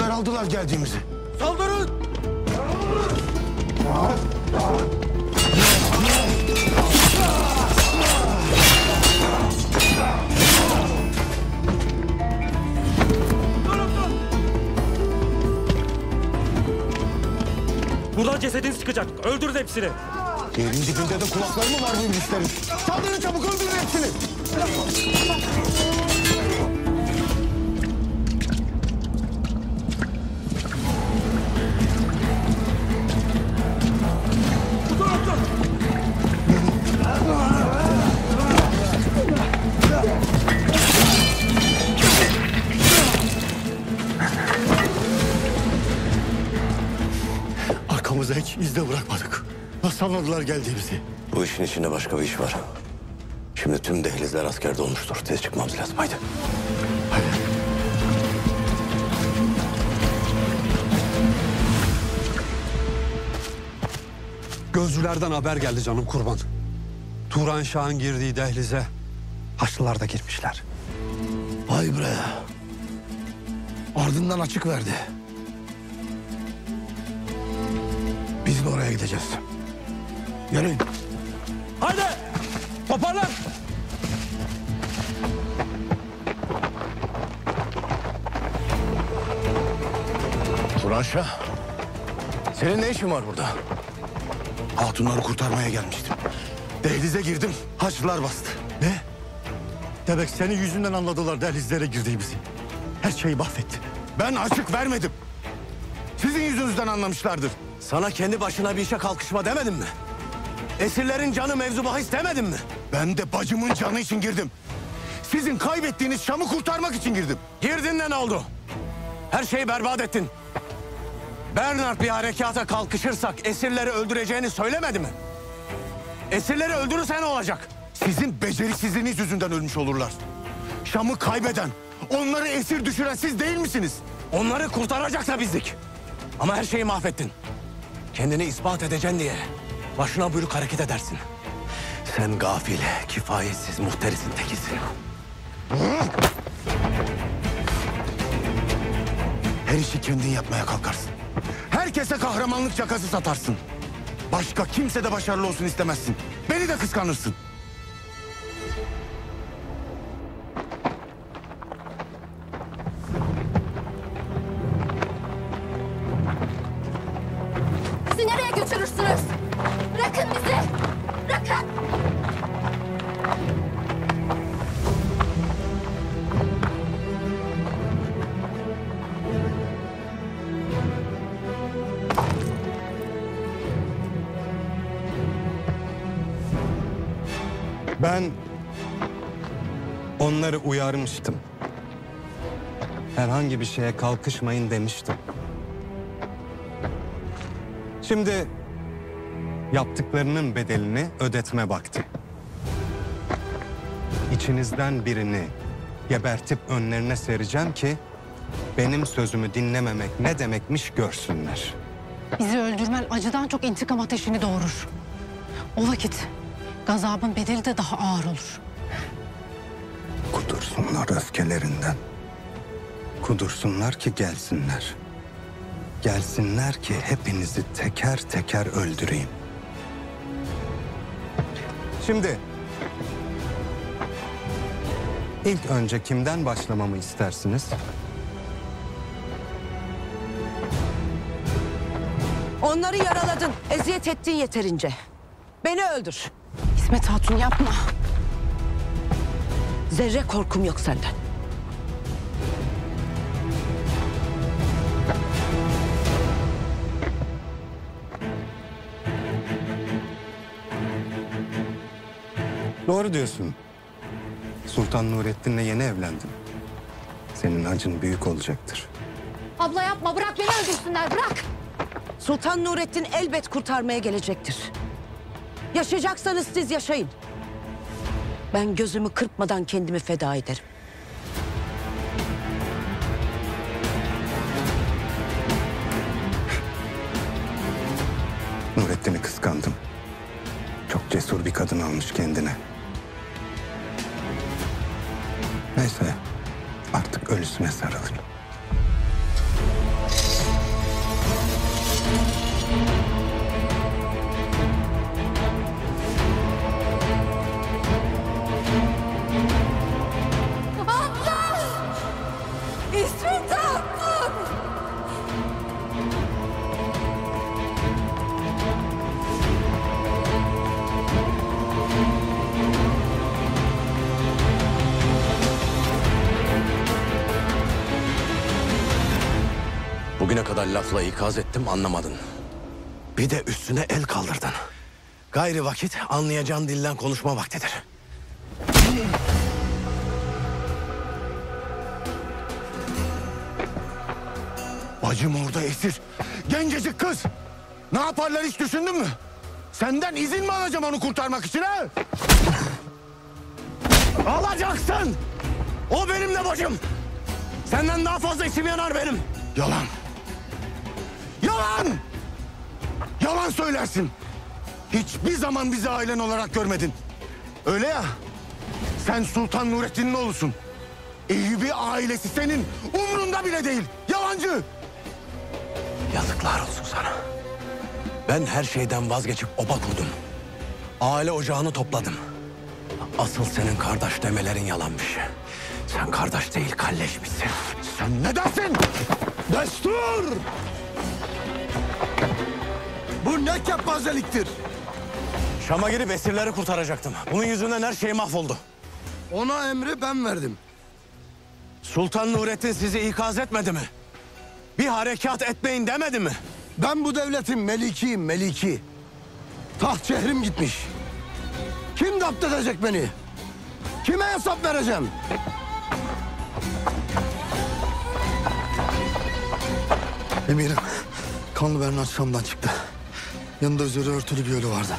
Haber aldılar geldiğimizi. Saldırın! Buradan cesediniz çıkacak. Öldürün hepsini. Yerin dibinde de kulakları mı var bu iblislerin? Saldırın çabuk öldürün hepsini. Arkamızda hiç iz de bırakmadık. Nasıl anladılar geldiğimizi? Bu işin içinde başka bir iş var. Şimdi tüm dehlizler askerde olmuştur. Tez çıkmamız lazım. Haydi. Gözcülerden haber geldi canım kurban. Turan Şah'ın girdiği dehlize Haçlılar da girmişler. Vay bre. Ardından açık verdi. Oraya gideceğiz. Yürüyün. Haydi! Toparlan! Turan senin ne işin var burada? Hatunları kurtarmaya gelmiştim. Dehlize girdim, Haçlılar bastı. Ne? Demek senin yüzünden anladılar dehlizlere girdiğimizi. Her şeyi mahvetti. Ben açık vermedim. Sizin yüzünüzden anlamışlardır. Sana kendi başına bir işe kalkışma demedim mi? Esirlerin canı mevzu bahis demedim mi? Ben de bacımın canı için girdim. Sizin kaybettiğiniz Şam'ı kurtarmak için girdim. Girdin de ne oldu? Her şeyi berbat ettin. Bernard bir harekata kalkışırsak esirleri öldüreceğini söylemedi mi? Esirleri öldürürse ne olacak? Sizin beceriksizliğiniz yüzünden ölmüş olurlar. Şam'ı kaybeden, onları esir düşüren siz değil misiniz? Onları kurtaracaksa bizdik. Ama her şeyi mahvettin. Kendini ispat edeceksin diye başına buyruk hareket edersin. Sen gafil, kifayetsiz, muhterisin tekisin. Her işi kendin yapmaya kalkarsın. Herkese kahramanlık şakası satarsın. Başka kimse de başarılı olsun istemezsin. Beni de kıskanırsın. Uyarmıştım. Herhangi bir şeye kalkışmayın demiştim. Şimdi yaptıklarının bedelini ödetme vakti. İçinizden birini gebertip önlerine sereceğim ki benim sözümü dinlememek ne demekmiş görsünler. Bizi öldürmen acıdan çok intikam ateşini doğurur. O vakit gazabın bedeli de daha ağır olur. Kudursunlar öfkelerinden. Kudursunlar ki gelsinler. Gelsinler ki hepinizi teker teker öldüreyim. Şimdi ilk önce kimden başlamamı istersiniz? Onları yaraladın, eziyet ettin yeterince. Beni öldür. İsmet Hatun yapma. Zerre korkum yok senden. Doğru diyorsun. Sultan Nurettin'le yeni evlendim. Senin acın büyük olacaktır. Abla yapma bırak beni öldürsünler bırak. Sultan Nurettin elbet kurtarmaya gelecektir. Yaşayacaksanız siz yaşayın. Ben gözümü kırpmadan kendimi feda ederim. Nurettin'i kıskandım. Çok cesur bir kadın almış kendine. Neyse artık ölüsüne sarılır. Lafla ikaz ettim anlamadın. Bir de üstüne el kaldırdın. Gayri vakit anlayacağın dilden konuşma vaktidir. Bacım orada esir. Gencecik kız. Ne yaparlar hiç düşündün mü? Senden izin mi alacağım onu kurtarmak için ha? Alacaksın. O benim de bacım. Senden daha fazla içim yanar benim. Yalan. Yalan. Yalan söylersin. Hiçbir zaman bizi ailen olarak görmedin. Öyle ya. Sen Sultan Nurettin'in oğlusun. Eyyubi ailesi senin umrunda bile değil. Yalancı. Yazıklar olsun sana. Ben her şeyden vazgeçip oba kurdum. Aile ocağını topladım. Asıl senin kardeş demelerin yalanmış. Sen kardeş değil kalleşmişsin. Sen ne dersin? Destur! Bu ne kepazeliktir? Şam'a girip esirleri kurtaracaktım. Bunun yüzünden her şey mahvoldu. Ona emri ben verdim. Sultan Nurettin sizi ikaz etmedi mi? Bir harekat etmeyin demedi mi? Ben bu devletin melikiyim, meliki. Taht şehrim gitmiş. Kim dapt edecek beni? Kime hesap vereceğim? Emirim, kanlı Bernard Şam'dan çıktı. Yanında üzeri örtülü bir ölü vardı.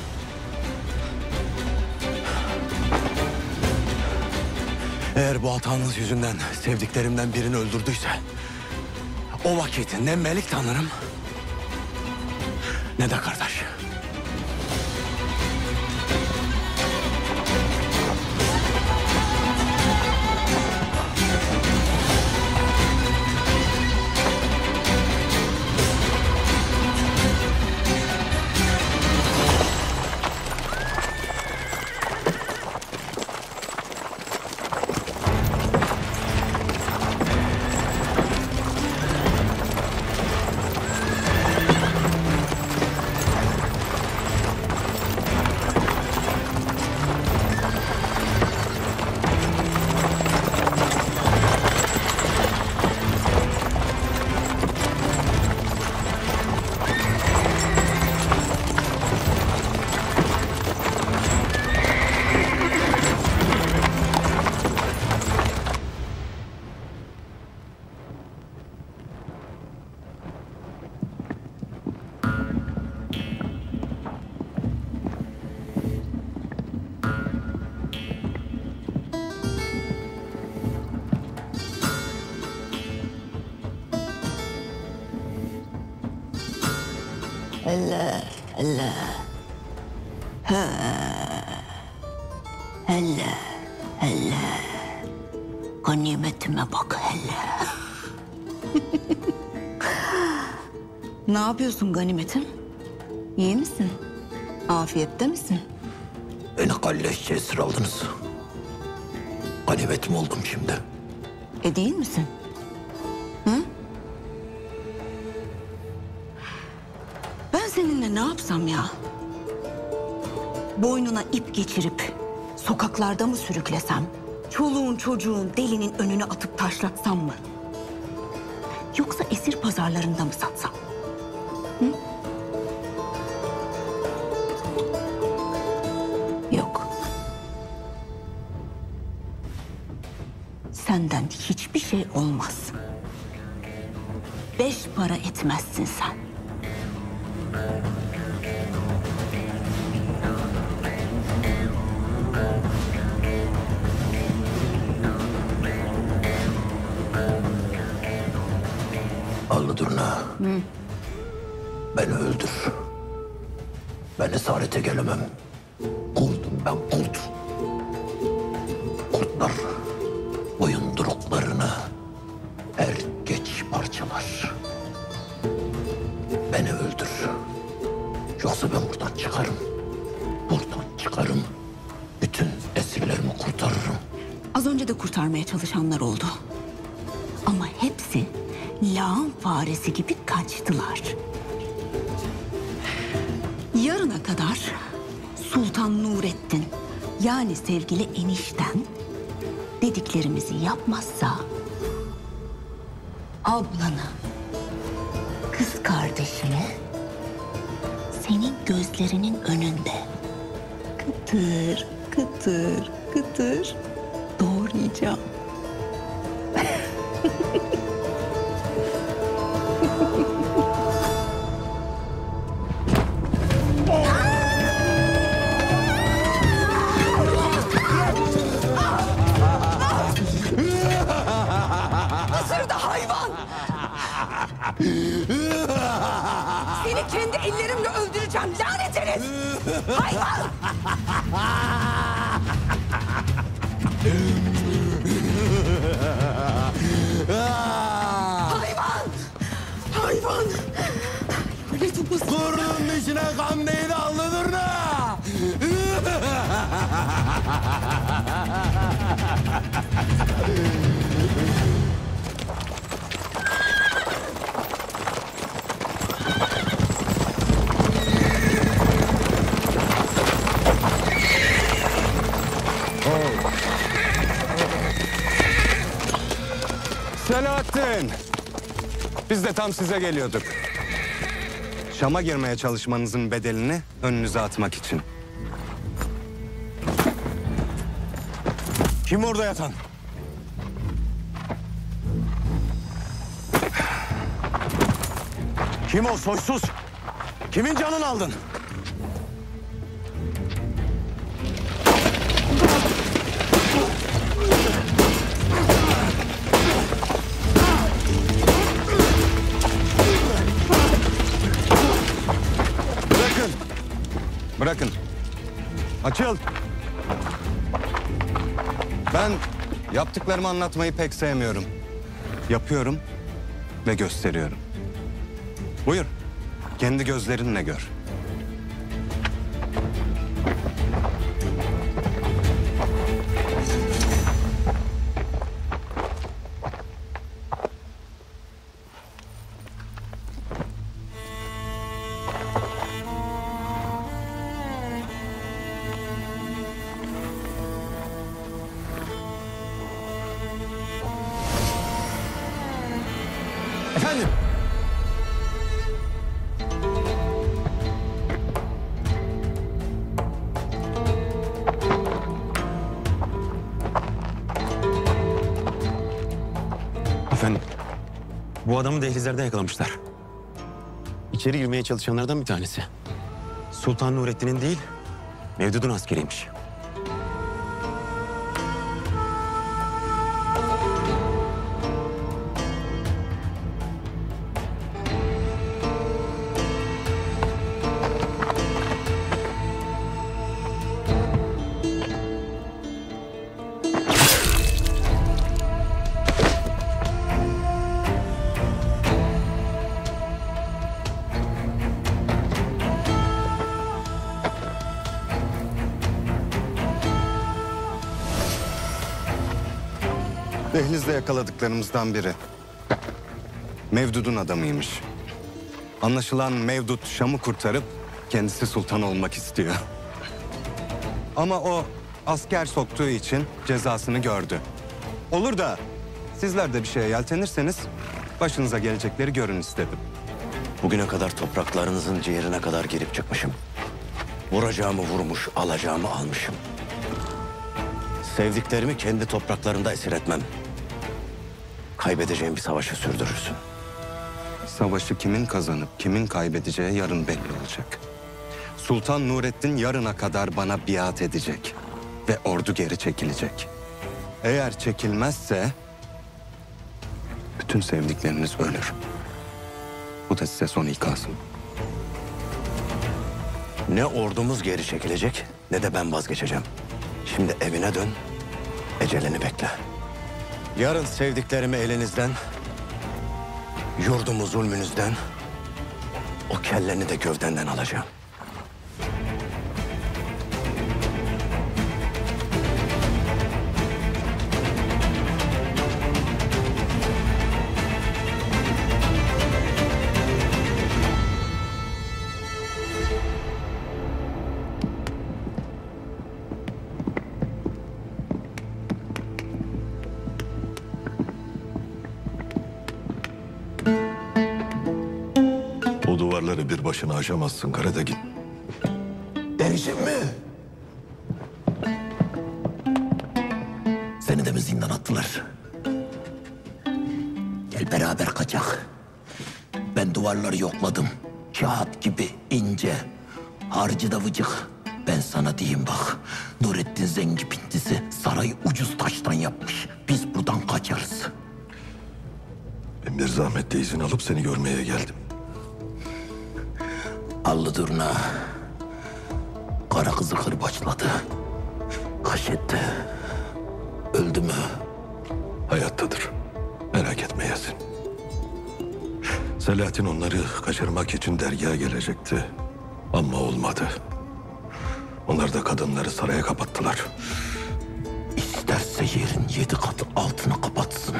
Eğer bu hatanız yüzünden sevdiklerimden birini öldürdüyse... ...o vakit ne melik tanırım... ...ne de kardeş. Yapıyorsun ganimetim? İyi misin? Afiyette misin? Beni kalleşçe esir aldınız. Ganimetim oldum şimdi. E değil misin? Hı? Ben seninle ne yapsam ya? Boynuna ip geçirip sokaklarda mı sürüklesem? Çoluğun çocuğun delinin önüne atıp taşlatsam mı? Yoksa esir pazarlarında mı satsam? Yok. Senden hiçbir şey olmaz. Beş para etmezsin sen. Ben esarete sevgili enişten dediklerimizi yapmazsa de tam size geliyorduk. Şam'a girmeye çalışmanızın bedelini önünüze atmak için. Kim orada yatan? Kim o soysuz? Kimin canını aldın? Açıl. Ben yaptıklarımı anlatmayı pek sevmiyorum. Yapıyorum ve gösteriyorum. Buyur. Kendi gözlerinle gör. Adamı dehlizlerden yakalamışlar. İçeri girmeye çalışanlardan bir tanesi. Sultan Nurettin'in değil, Mevdud'un askeriymiş. Dehlizde yakaladıklarımızdan biri. Mevdud'un adamıymış. Anlaşılan Mevdut Şam'ı kurtarıp kendisi sultan olmak istiyor. Ama o asker soktuğu için cezasını gördü. Olur da sizler de bir şeye yeltenirseniz başınıza gelecekleri görün istedim. Bugüne kadar topraklarınızın ciğerine kadar girip çıkmışım. Vuracağımı vurmuş, alacağımı almışım. Sevdiklerimi kendi topraklarında esir etmem. Kaybedeceğim bir savaşı sürdürürsün. Savaşı kimin kazanıp kimin kaybedeceği yarın belli olacak. Sultan Nurettin yarına kadar bana biat edecek ve ordu geri çekilecek. Eğer çekilmezse bütün sevdikleriniz ölür. Bu da size son ikazım. Ne ordumuz geri çekilecek ne de ben vazgeçeceğim. Şimdi evine dön, ecelini bekle. Yarın sevdiklerimi elinizden, yurdumu zulmünüzden, o kelleni de gövdenden alacağım. Aşamazsın Karategin. Dervişim mi? Seni de mi zindan attılar? Gel beraber kaçak. Ben duvarları yokladım. Kağıt gibi ince. Harcı da vıcık. Ben sana diyeyim bak. Nurettin Zengi pintisi sarayı ucuz taştan yapmış. Biz buradan kaçarız. Ben bir zahmetle izin alıp seni görmeye geldim. Allı durna. Kara kızı kırbaçladı. Kaş etti. Öldü mü? Hayattadır. Merak etme Yasin. Selahattin onları kaçırmak için dergaha gelecekti. Ama olmadı. Onlar da kadınları saraya kapattılar. İsterse yerin yedi katı altına kapatsın.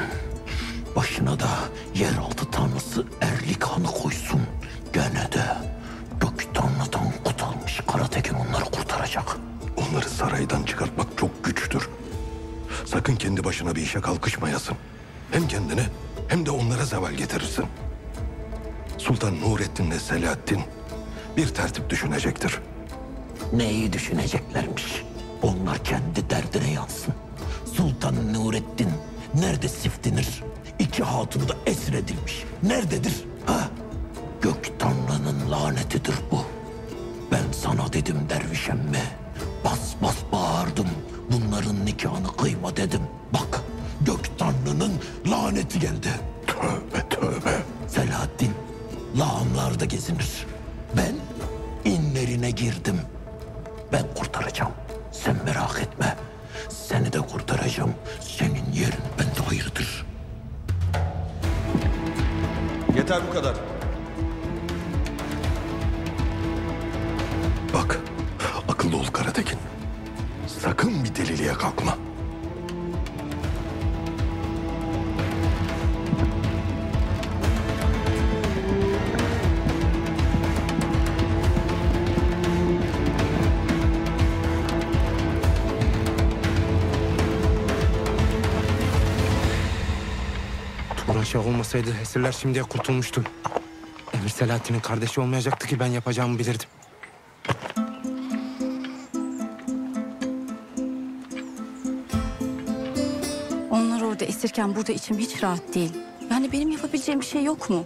Başına da yeraltı tanrısı Erlik başına bir işe kalkışmayasın. Hem kendine hem de onlara zeval getirirsin. Sultan Nurettin'le Selahattin bir tertip düşünecektir. Neyi düşüneceklermiş? Onlar kendi derdine yansın. Sultan Nurettin nerede siftinir? İki hatunu da esir edilmiş. Nerededir? Ha? Gök Tanrı'nın lanetidir bu. Ben sana dedim derviş emmi. Bas bas bağırdım. Bunların nikahını kıyma dedim. Bak Gök Tanrı'nın laneti geldi. Tövbe tövbe. Selahattin lağımlarda gezinir. Ben inlerine girdim. Ben kurtaracağım. Sen merak etme. Seni de kurtaracağım. Senin yerin bende ayrıdır. Yeter bu kadar. Bak, akıllı ol Karatekin. Sakın bir deliliğe kalkma. Turan Şah olmasaydı esirler şimdiye kurtulmuştu. Emir Selahattin'in kardeşi olmayacaktı ki ben yapacağımı bilirdim. Onlar orada esirken burada içim hiç rahat değil. Yani benim yapabileceğim bir şey yok mu?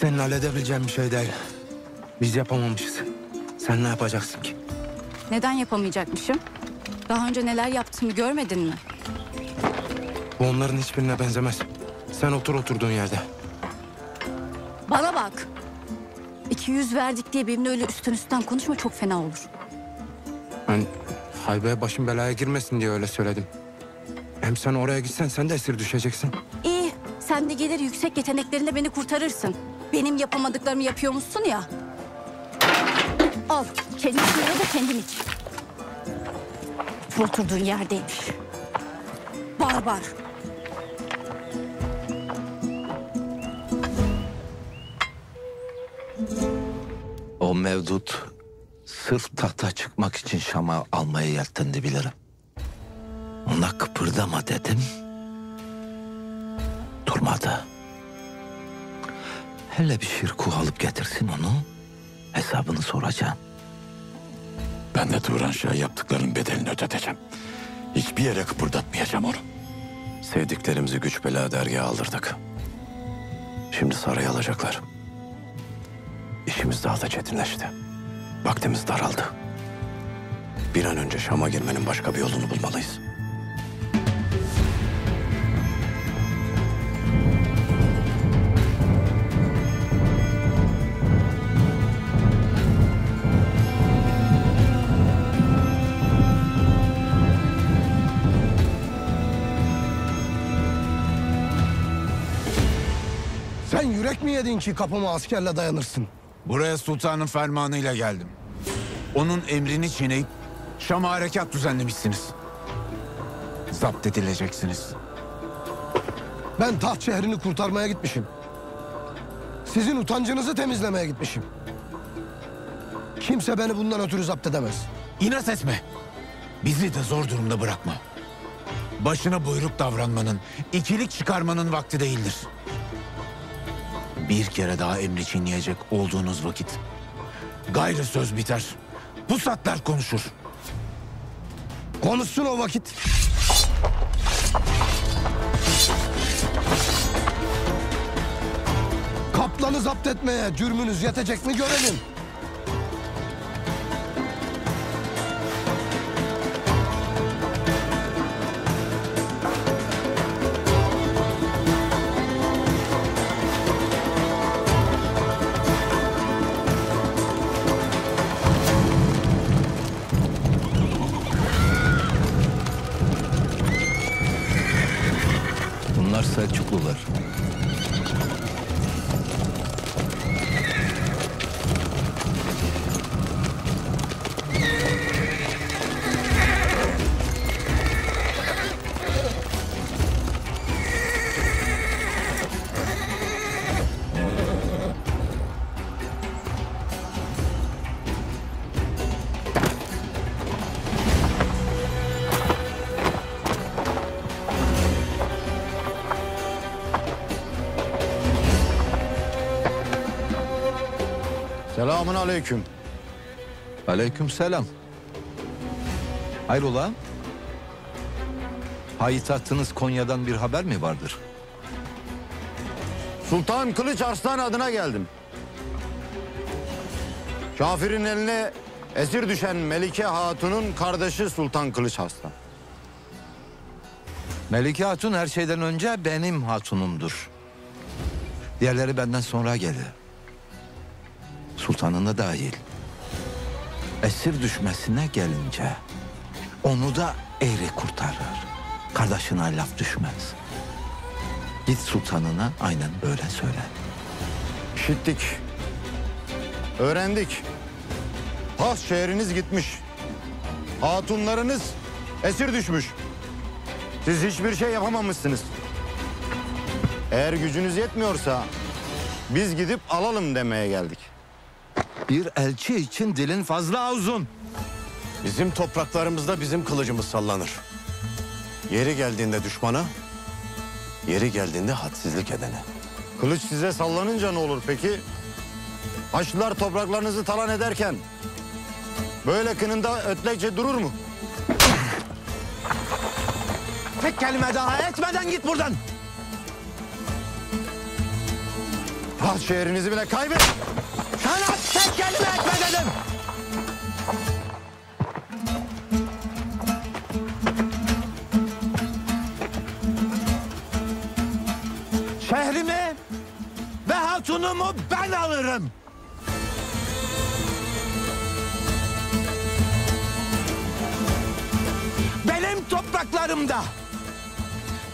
Senin halledebileceğin bir şey değil. Biz yapamamışız. Sen ne yapacaksın ki? Neden yapamayacakmışım? Daha önce neler yaptığımı görmedin mi? Bu onların hiçbirine benzemez. Sen otur oturduğun yerde. Bana bak. İki yüz verdik diye benimle öyle üstten üstten konuşma çok fena olur. Ben haybeye başım belaya girmesin diye öyle söyledim. Hem sen oraya gitsen sen de esir düşeceksin. İyi, sen de gelir yüksek yeteneklerinle beni kurtarırsın. Benim yapamadıklarımı yapıyormuşsun ya. Al, kendi suyunu da kendin iç. Oturduğun yerdeymiş. barbar. Mevdut sırf tahta çıkmak için Şam'a almaya yeltendi bilirim. Ona kıpırdama dedim. Durmadı. Hele bir şirku alıp getirsin onu. Hesabını soracağım. Ben de Turan Şah'a yaptıklarının bedelini ödeteceğim. Hiçbir yere kıpırdatmayacağım onu. Sevdiklerimizi güç bela dergaha aldırdık. Şimdi sarayı alacaklar. İşimiz daha da çetinleşti. Vaktimiz daraldı. Bir an önce Şam'a girmenin başka bir yolunu bulmalıyız. Sen yürek mi yedin ki kapıma askerle dayanırsın? Buraya sultanın fermanıyla geldim. Onun emrini çiğneyip Şam'a harekat düzenlemişsiniz. Zapt edileceksiniz. Ben taht şehrini kurtarmaya gitmişim. Sizin utancınızı temizlemeye gitmişim. Kimse beni bundan ötürü zapt edemez. İnat etme. Bizi de zor durumda bırakma. Başına buyruk davranmanın, ikilik çıkarmanın vakti değildir. Bir kere daha emri çiğneyecek olduğunuz vakit gayrı söz biter. Pusatlar konuşur. Konuşsun o vakit. Kaplanı zapt etmeye cürmünüz yetecek mi görelim. Aleyküm. Aleyküm selam. Hayrola? Payitahtınız Konya'dan bir haber mi vardır? Sultan Kılıç Arslan adına geldim. Kafirin eline esir düşen Melike Hatun'un kardeşi Sultan Kılıç Arslan. Melike Hatun her şeyden önce benim hatunumdur. Diğerleri benden sonra gelir. Sultanın da dahil. Esir düşmesine gelince onu da eğri kurtarır. Kardeşine laf düşmez. Git sultanına aynen böyle söyle. İşittik. Öğrendik. Taht şehriniz gitmiş. Hatunlarınız esir düşmüş. Siz hiçbir şey yapamamışsınız. Eğer gücünüz yetmiyorsa biz gidip alalım demeye geldik. Bir elçi için dilin fazla uzun. Bizim topraklarımızda bizim kılıcımız sallanır. Yeri geldiğinde düşmana, yeri geldiğinde hadsizlik edene. Kılıç size sallanınca ne olur peki? Haçlılar topraklarınızı talan ederken böyle kınında ötlekçe durur mu? Tek kelime daha etmeden git buradan. Taht şehrinizi bile kaybet. Sana tek kelime etme dedim. Şehrimi ve hatunumu ben alırım. Benim topraklarımda,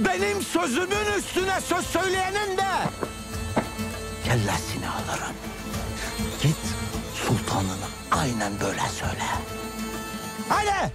benim sözümün üstüne söz söyleyenin de Kellesini alırım. Sultanına aynen böyle söyle. Hadi.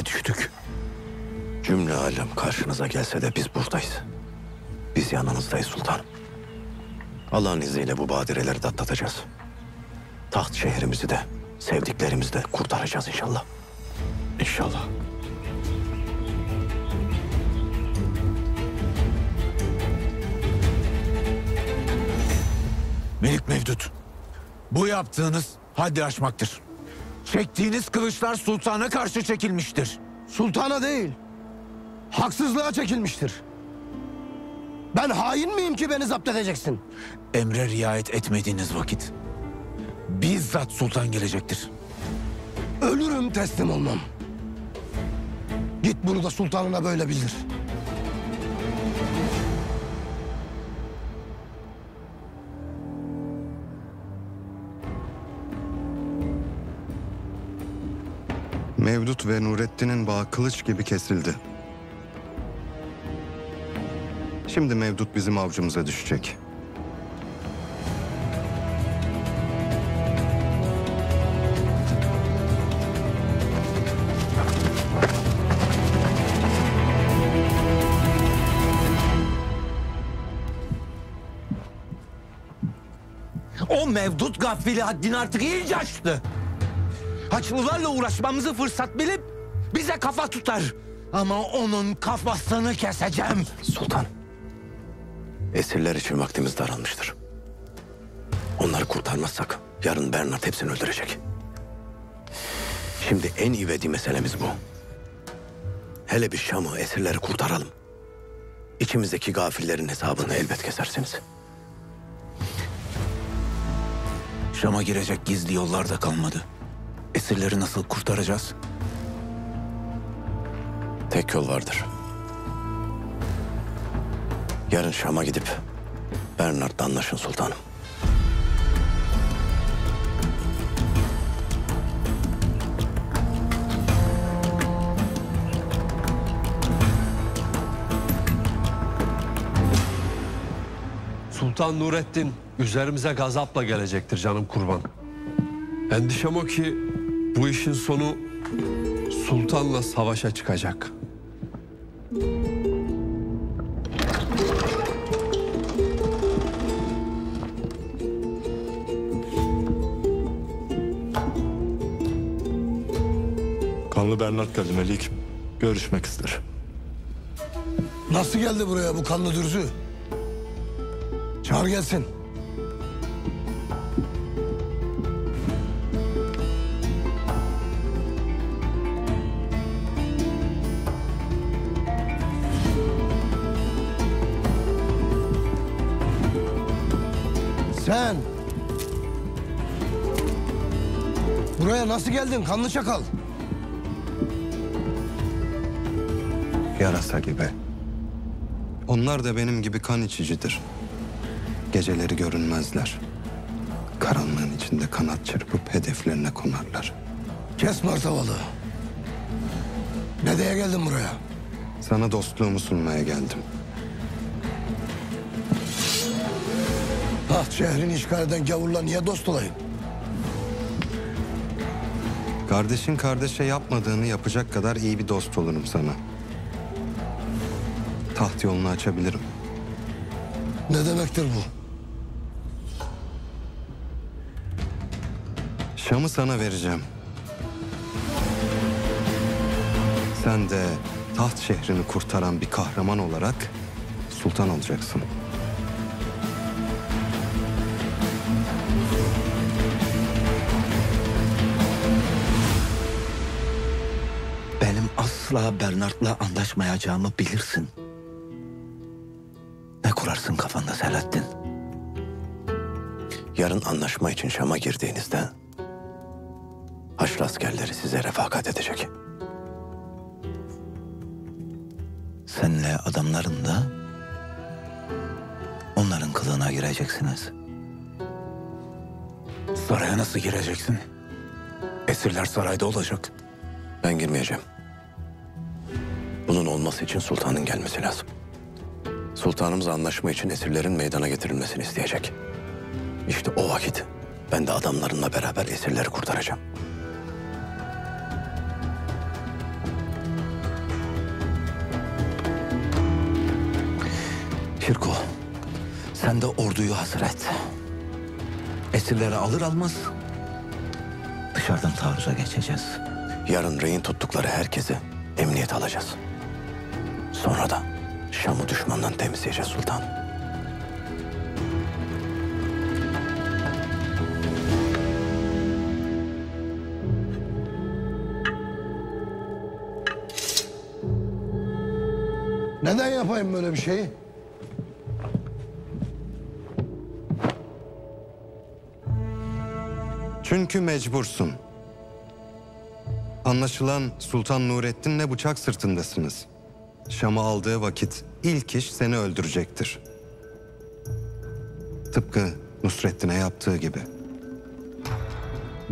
Diline düştük. Cümle alem karşınıza gelse de biz buradayız. Biz yanınızdayız sultanım. Allah'ın izniyle bu badireleri de atlatacağız. Taht şehrimizi de, sevdiklerimizi de kurtaracağız inşallah. İnşallah. Melik Mevdut, bu yaptığınız haddi aşmaktır. Çektiğiniz kılıçlar sultana karşı çekilmiştir. Sultana değil, haksızlığa çekilmiştir. Ben hain miyim ki beni zapt edeceksin? Emre riayet etmediğiniz vakit bizzat sultan gelecektir. Ölürüm teslim olmam. Git bunu da sultanına böyle bildir. Mevdut ve Nurettin'in bağı kılıç gibi kesildi. Şimdi Mevdut bizim avcımıza düşecek. O Mevdut gafili haddini artık iyice aştı. Haçlılarla uğraşmamızı fırsat bilip bize kafa tutar. Ama onun kafasını keseceğim. Sultan. Esirler için vaktimiz daralmıştır. Onları kurtarmazsak yarın Bernard hepsini öldürecek. Şimdi en ivedi meselemiz bu. Hele bir Şam'ı esirleri kurtaralım. İçimizdeki gafillerin hesabını elbet kesersiniz. Şam'a girecek gizli yollar da kalmadı. Esirleri nasıl kurtaracağız? Tek yol vardır. Yarın Şam'a gidip Bernard'la anlaşın sultanım. Sultan Nurettin üzerimize gazapla gelecektir canım kurban. Endişem o ki bu işin sonu sultanla savaşa çıkacak. Kanlı Bernard geldi Melik. Görüşmek ister. Nasıl geldi buraya bu kanlı dürzü? Çağır gelsin. Geldin kanlı çakal? Yarasa gibi. Onlar da benim gibi kan içicidir. Geceleri görünmezler. Karanlığın içinde kanat çırpıp hedeflerine konarlar. Kes martavalı. Ne diye geldin buraya? Sana dostluğumu sunmaya geldim. Taht şehrini işgal eden gavurla niye dost olayım? Kardeşin kardeşe yapmadığını yapacak kadar iyi bir dost olurum sana. Taht yolunu açabilirim. Ne demektir bu? Şam'ı sana vereceğim. Sen de taht şehrini kurtaran bir kahraman olarak sultan olacaksın. Asla Bernard'la anlaşmayacağımı bilirsin. Ne kurarsın kafanda Selahattin? Yarın anlaşma için Şam'a girdiğinizde Haçlı askerleri size refakat edecek. Senle adamların da onların kılığına gireceksiniz. Saraya nasıl gireceksin? Esirler sarayda olacak. Ben girmeyeceğim. Olması için sultanın gelmesi lazım. Sultanımız anlaşma için esirlerin meydana getirilmesini isteyecek. İşte o vakit Ben de adamlarımla beraber esirleri kurtaracağım. Şirko, sen de orduyu hazır et. Esirleri alır almaz dışarıdan taarruza geçeceğiz. Yarın rehin tuttukları herkesi emniyete alacağız. Sonra da Şam'ı düşmandan temizleyeceğiz sultan. Neden yapayım böyle bir şeyi? Çünkü mecbursun. Anlaşılan Sultan Nurettin'le bıçak sırtındasınız. Şam'ı aldığı vakit ilk iş seni öldürecektir. Tıpkı Nusrettin'e yaptığı gibi.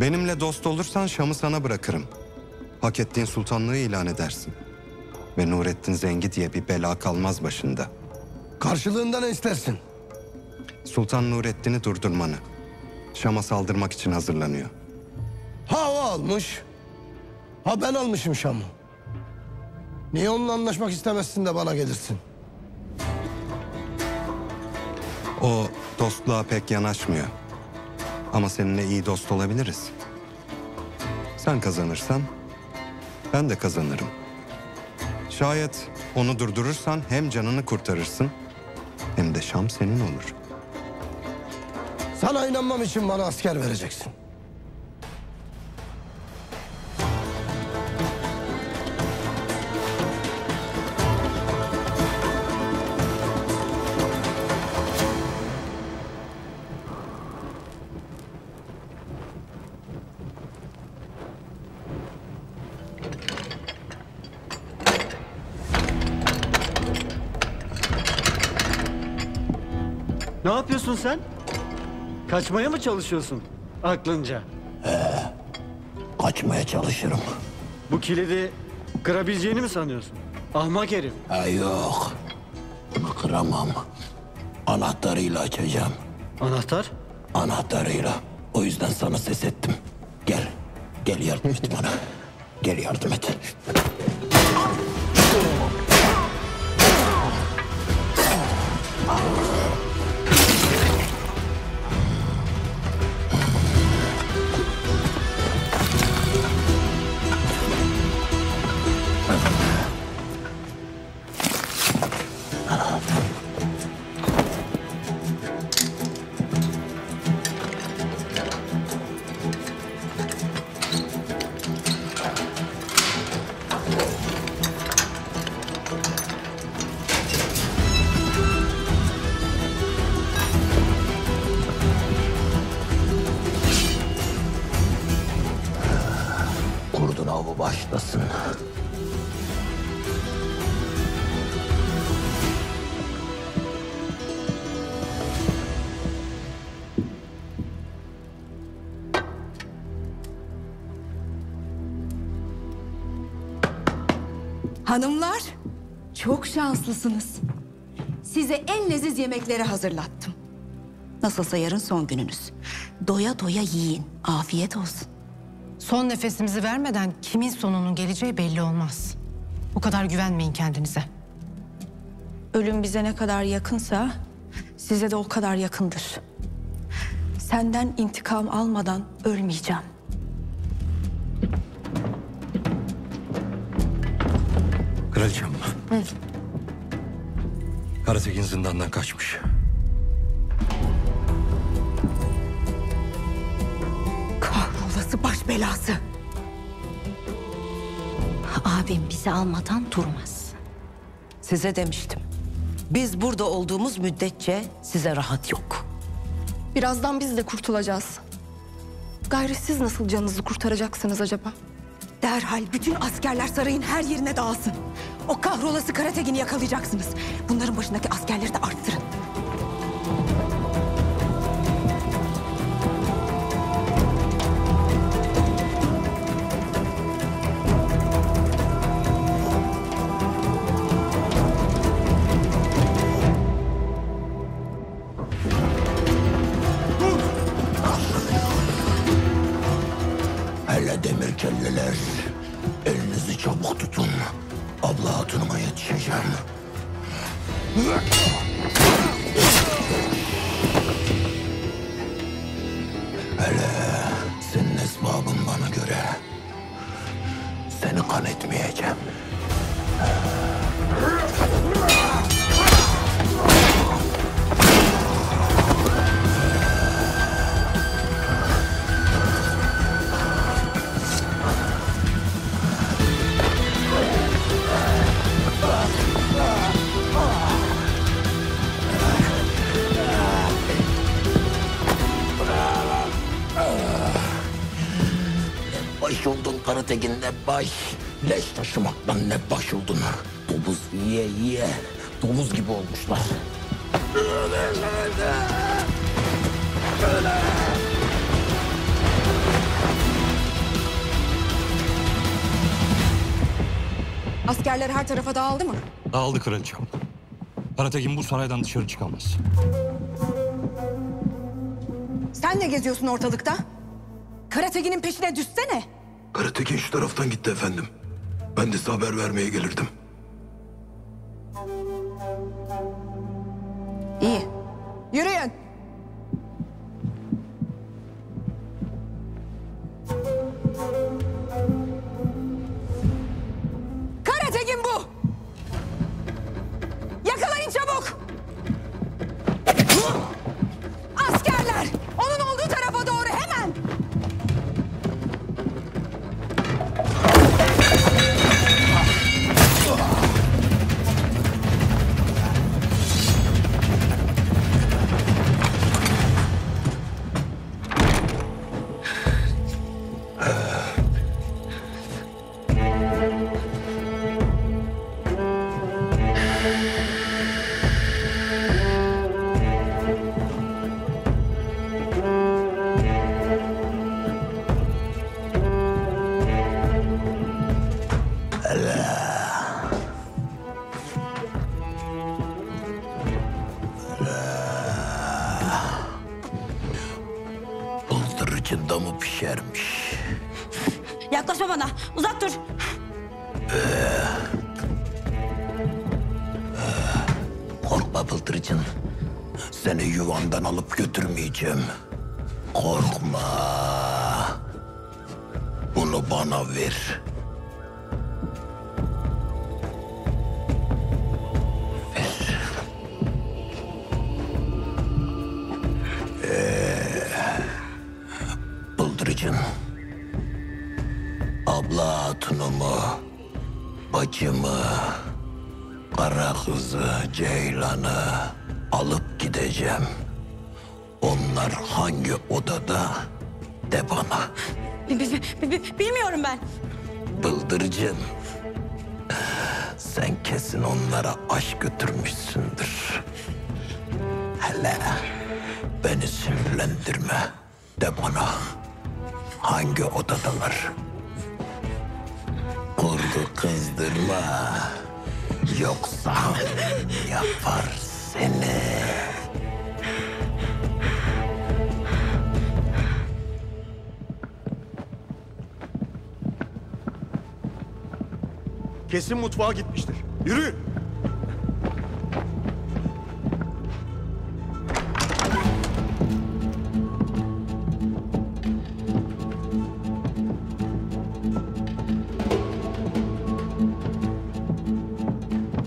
Benimle dost olursan Şam'ı sana bırakırım. Hak ettiğin sultanlığı ilan edersin. Ve Nurettin Zengi diye bir bela kalmaz başında. Karşılığında ne istersin? Sultan Nurettin'i durdurmanı. Şam'a saldırmak için hazırlanıyor. Ha o almış. Ha ben almışım Şam'ı. Niye onunla anlaşmak istemezsin de bana gelirsin? O dostluğa pek yanaşmıyor. Ama seninle iyi dost olabiliriz. Sen kazanırsan ben de kazanırım. Şayet onu durdurursan hem canını kurtarırsın hem de Şam senin olur. Sana inanmam için bana asker vereceksin. Sen? Kaçmaya mı çalışıyorsun aklınca? Kaçmaya çalışırım. Bu kilidi kırabileceğini mi sanıyorsun? Ahmak herif. Ha yok. Bunu kıramam. Anahtarıyla açacağım. Anahtar? Anahtarıyla. O yüzden sana ses ettim. Gel. Gel yardım et bana. Gel yardım et. Hanımlar, çok şanslısınız. Size en leziz yemekleri hazırlattım. Nasılsa yarın son gününüz. Doya doya yiyin. Afiyet olsun. Son nefesimizi vermeden kimin sonunun geleceği belli olmaz. Bu kadar güvenmeyin kendinize. Ölüm bize ne kadar yakınsa size de o kadar yakındır. Senden intikam almadan ölmeyeceğim. Kraliçem Karatekin zindandan kaçmış. Kahrolası baş belası. Abim bizi almadan durmaz. Size demiştim. Biz burada olduğumuz müddetçe size rahat yok. Birazdan biz de kurtulacağız. Gayrı siz nasıl canınızı kurtaracaksınız acaba? Derhal bütün askerler sarayın her yerine dağılsın. O kahrolası Karategin'i yakalayacaksınız. Bunların başındaki askerleri de arttırın. Karatekin ne baş. Leş taşımaktan ne baş oldun. Domuz yiye yiye. Domuz gibi olmuşlar. Askerler her tarafa dağıldı mı? Dağıldı kraliçem. Karatekin bu saraydan dışarı çıkamaz. Sen ne geziyorsun ortalıkta? Karategin'in peşine düşsene. Karatekin şu taraftan gitti efendim. Ben de size haber vermeye gelirdim. Kesin mutfağa gitmiştir. Yürüyün.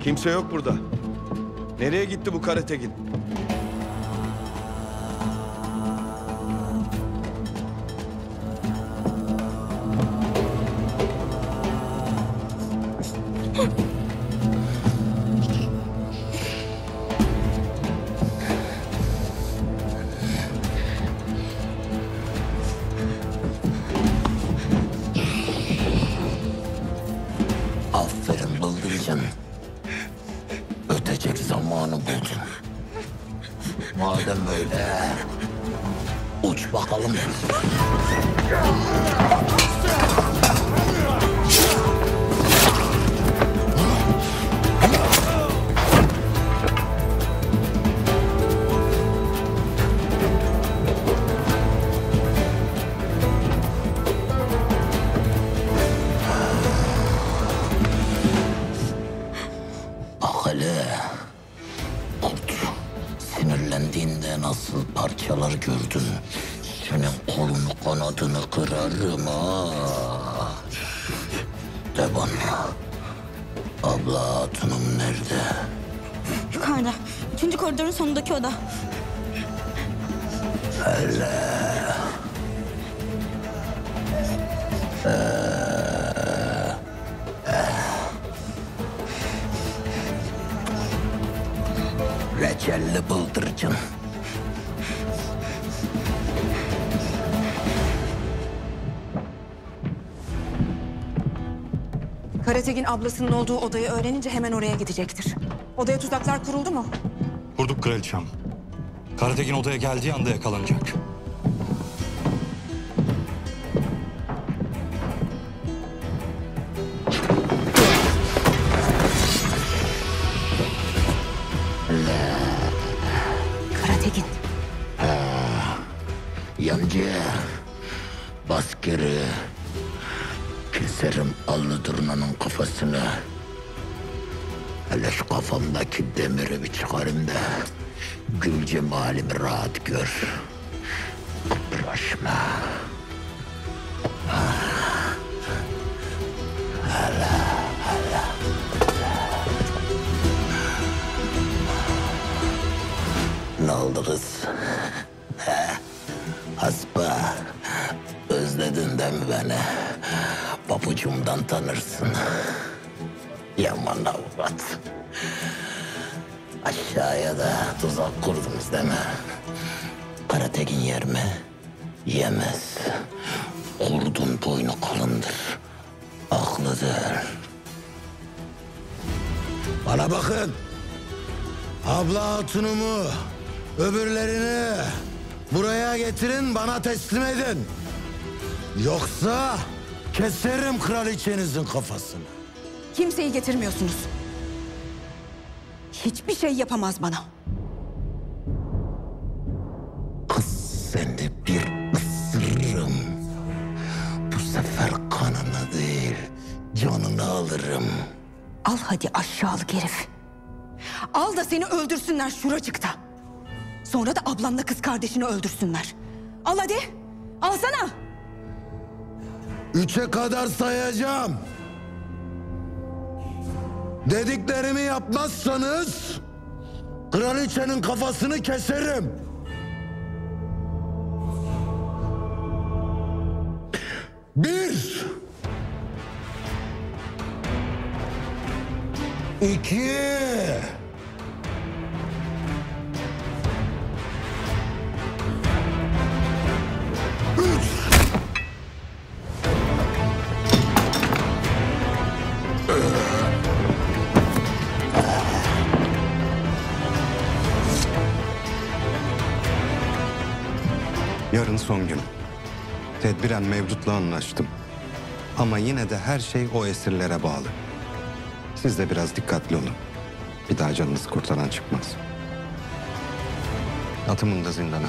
Kimse yok burada. Nereye gitti bu Karategin? Sonundaki oda. Hele. Reçelli bıldırcın. Karategin ablasının olduğu odayı öğrenince hemen oraya gidecektir. Odaya tuzaklar kuruldu mu? Kraliçem. Karatekin odaya geldiği anda yakalanacak. Kız? He? Özledin değil mi beni? Papucumdan tanırsın. Yaman avukat. Aşağıya da tuzak kurdunuz değil mi? Karatekin yer mi? Yemez. Kurdun boynu kalındır. Aklıdır. Bana bakın. Abla hatunumu, öbürlerini buraya getirin bana teslim edin. Yoksa keserim kraliçenizin kafasını. Kimseyi getirmiyorsunuz. Hiçbir şey yapamaz bana. Seni bir ısırırım. Bu sefer kanını değil, canını alırım. Al hadi aşağılık herif. Al da seni öldürsünler şuracıkta. Sonra da ablanla kız kardeşini öldürsünler. Al hadi. Alsana. Üçe kadar sayacağım. Dediklerimi yapmazsanız kraliçenin kafasını keserim. Bir. İki. Yarın son gün. Tedbiren Mevlut'la anlaştım. Ama yine de her şey o esirlere bağlı. Siz de biraz dikkatli olun. Bir daha canınızı kurtaran çıkmaz. Atımın da zindana.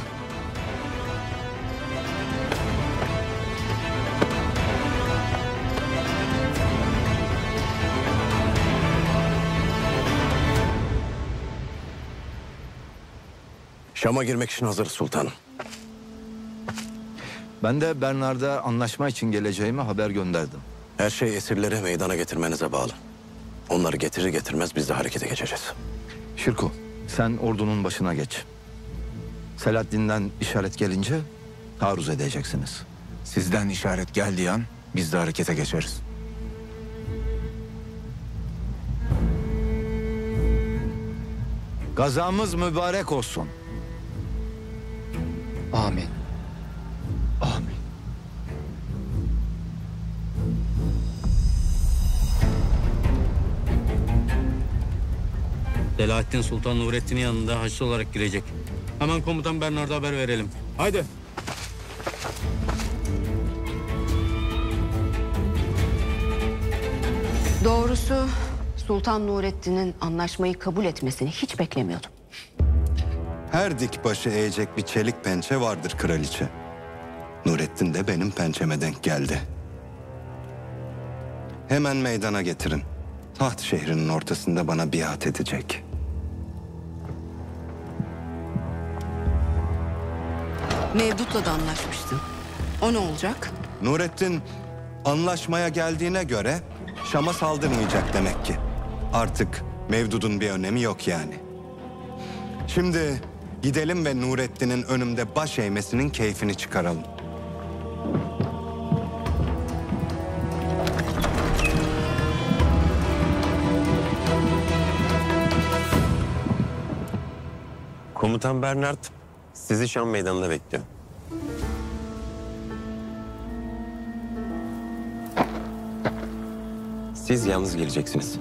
Şam'a girmek için hazırız sultanım. Ben de Bernard'a anlaşma için geleceğimi haber gönderdim. Her şey esirleri meydana getirmenize bağlı. Onları getirir getirmez biz de harekete geçeceğiz. Şirko, sen ordunun başına geç. Selahaddin'den işaret gelince taarruz edeceksiniz. Sizden işaret geldiği an biz de harekete geçeriz. Gazamız mübarek olsun. Amin. Amin. Selahattin Sultan Nurettin'in yanında haçlı olarak girecek. Hemen komutan Bernard'a haber verelim. Haydi. Doğrusu Sultan Nurettin'in anlaşmayı kabul etmesini hiç beklemiyordum. Her dik başı eğecek bir çelik pençe vardır kraliçe. Nurettin de benim pençeme denk geldi. Hemen meydana getirin. Taht şehrinin ortasında bana biat edecek. Mevdut'la da anlaşmıştın. O ne olacak? Nurettin anlaşmaya geldiğine göre Şam'a saldırmayacak demek ki. Artık Mevdud'un bir önemi yok yani. Şimdi gidelim ve Nurettin'in önümde baş eğmesinin keyfini çıkaralım. Komutan Bernard sizi Şam meydanında bekliyor. Siz yalnız geleceksiniz.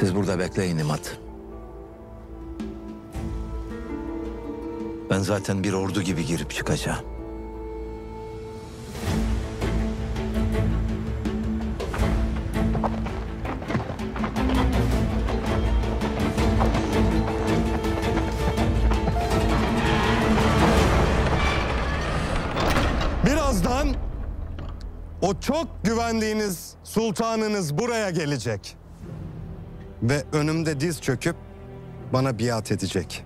Siz burada bekleyin İmat. Ben zaten bir ordu gibi girip çıkacağım. Birazdan o çok güvendiğiniz sultanınız buraya gelecek. Ve önümde diz çöküp bana biat edecek.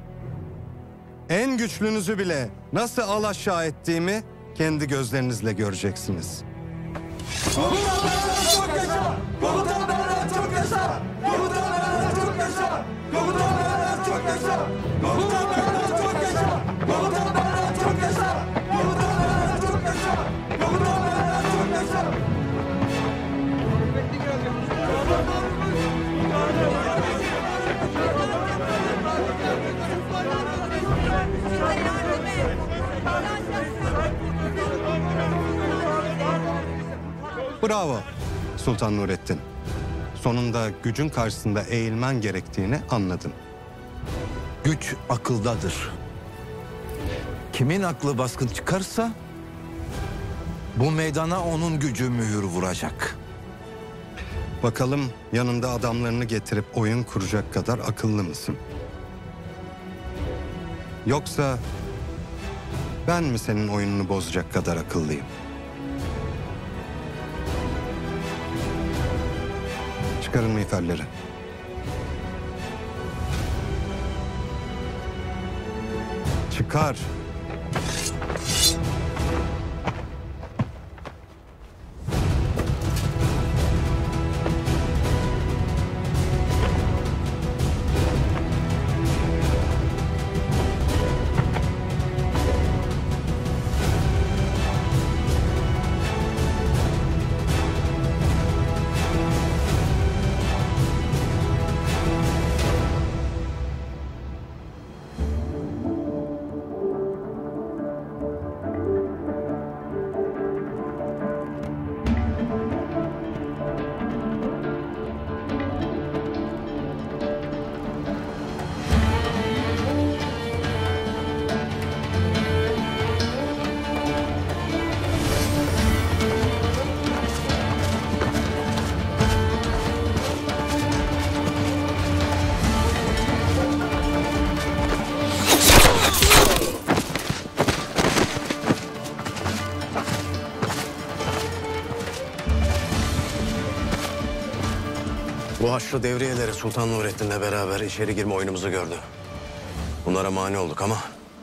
En güçlünüzü bile nasıl alaşağı ettiğimi kendi gözlerinizle göreceksiniz. Komutan Bernard çok yaşa! Komutan çok yaşa! Komutan çok yaşa! Komutan çok yaşa! Komutan çok yaşa! Bravo Sultan Nurettin. Sonunda gücün karşısında eğilmen gerektiğini anladın. Güç akıldadır. Kimin aklı baskın çıkarsa bu meydana onun gücü mühür vuracak. Bakalım yanında adamlarını getirip oyun kuracak kadar akıllı mısın? Yoksa ben mi senin oyununu bozacak kadar akıllıyım? Çıkarın miğferleri. Çıkar. Bu Haçlı devriyeleri Sultan Nurettin'le beraber içeri girme oyunumuzu gördü. Bunlara mani olduk ama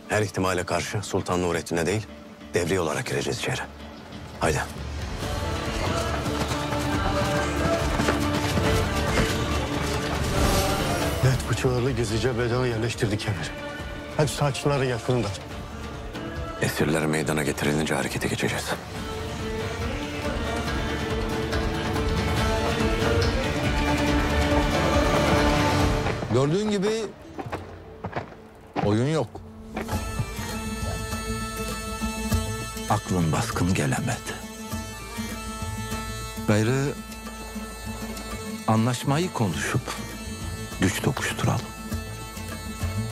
her ihtimale karşı Sultan Nurettin'e değil devriye olarak gireceğiz içeri. Haydi. Net bıçağıyla gizlice bedava yerleştirdik emir. Hepsi Haçlıların yakınında. Esirler meydana getirilince harekete geçeceğiz. Gördüğün gibi oyun yok. Aklın baskın gelemedi. Gayrı anlaşmayı konuşup güç tokuşturalım.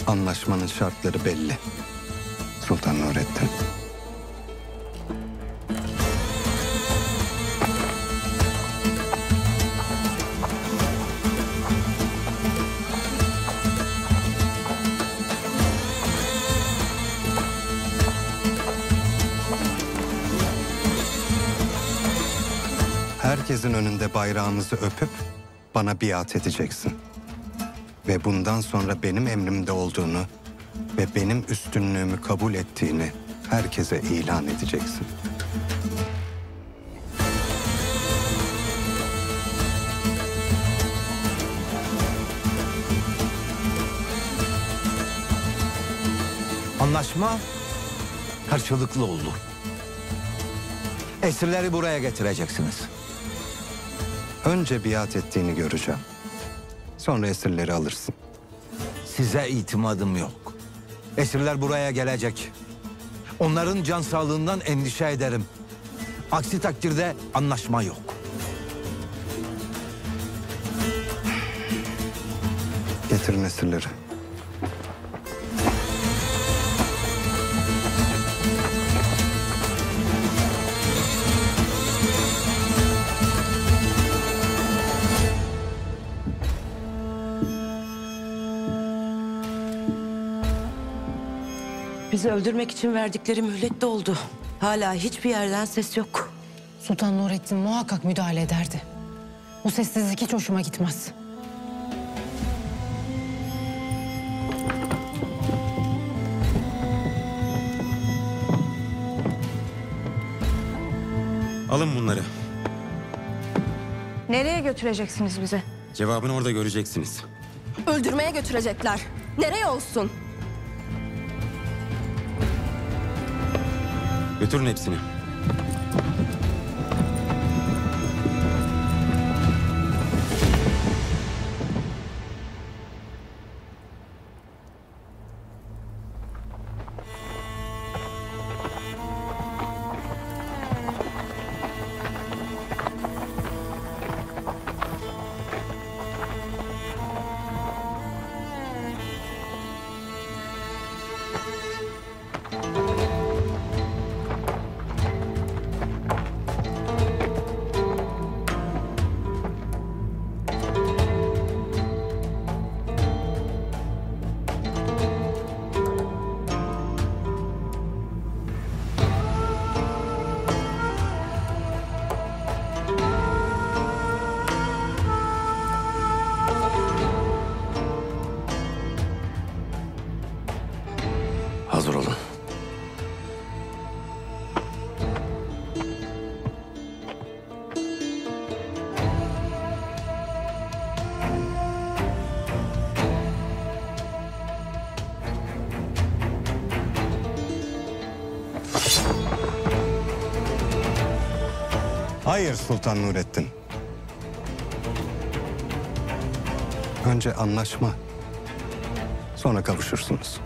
Anlaşmanın şartları belli. Önünde bayrağımızı öpüp bana biat edeceksin. Ve bundan sonra benim emrimde olduğunu ve benim üstünlüğümü kabul ettiğini herkese ilan edeceksin. Anlaşma karşılıklı oldu. Esirleri buraya getireceksiniz. Önce biat ettiğini göreceğim. Sonra esirleri alırsın. Size itimadım yok. Esirler buraya gelecek. Onların can sağlığından endişe ederim. Aksi takdirde anlaşma yok. Getirin esirleri. Bizi öldürmek için verdikleri mühlet doldu. Hala hiçbir yerden ses yok. Sultan Nurettin muhakkak müdahale ederdi. Bu sessizlik hiç hoşuma gitmez. Alın bunları. Nereye götüreceksiniz bizi? Cevabını orada göreceksiniz. Öldürmeye götürecekler. Nereye olsun? Götürün hepsini. Hayır Sultan Nurettin. Önce anlaşma. Sonra kavuşursunuz.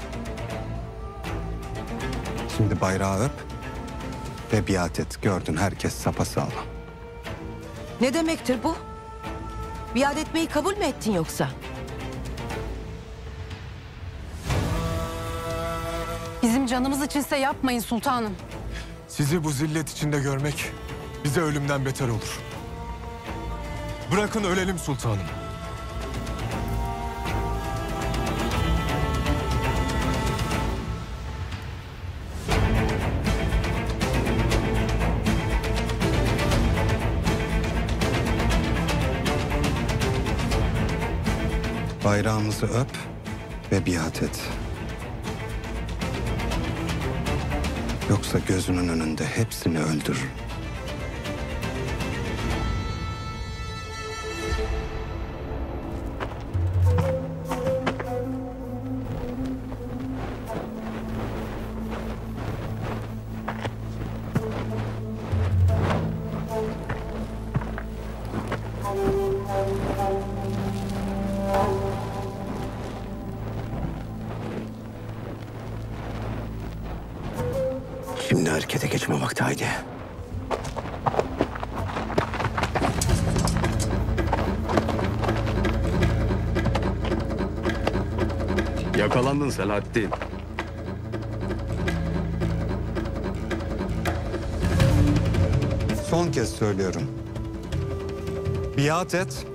Şimdi bayrağı öp ve biat et. Gördün herkes sapasağlam. Ne demektir bu? Biat etmeyi kabul mü ettin yoksa? Bizim canımız içinse yapmayın sultanım. Sizi bu zillet içinde görmek bize ölümden beter olur. Bırakın ölelim sultanım. Bayrağımızı öp ve biat et. Yoksa gözünün önünde hepsini öldürür. Selahattin. Son kez söylüyorum. Biat et,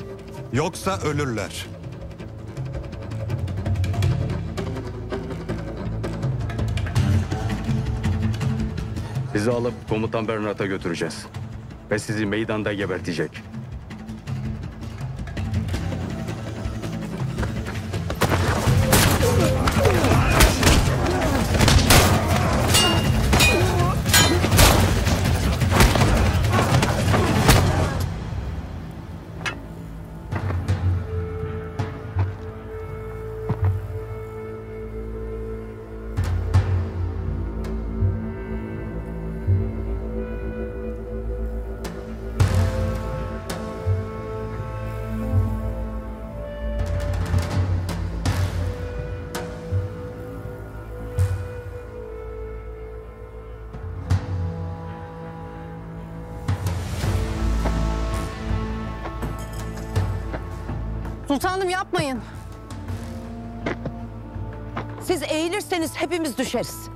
yoksa ölürler. Sizi alıp komutan Bernard'a götüreceğiz. Ve sizi meydanda gebertecek. Hanım yapmayın. Siz eğilirseniz hepimiz düşeriz.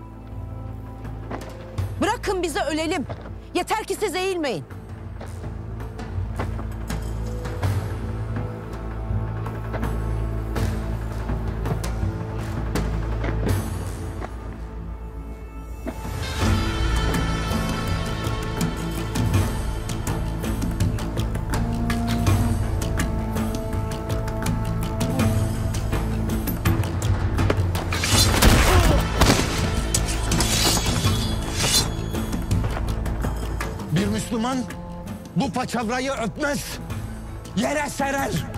Bırakın bize ölelim. Yeter ki siz eğilmeyin. paçavrayı öpmez, yere serer.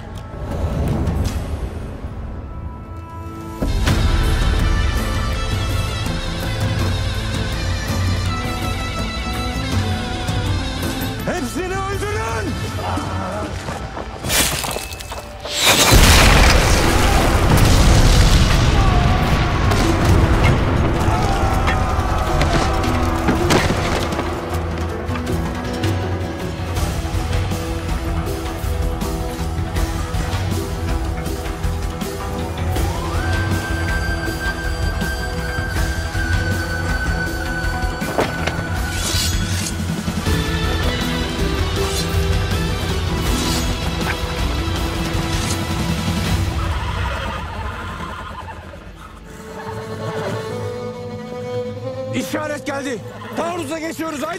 kesiyoruz ha?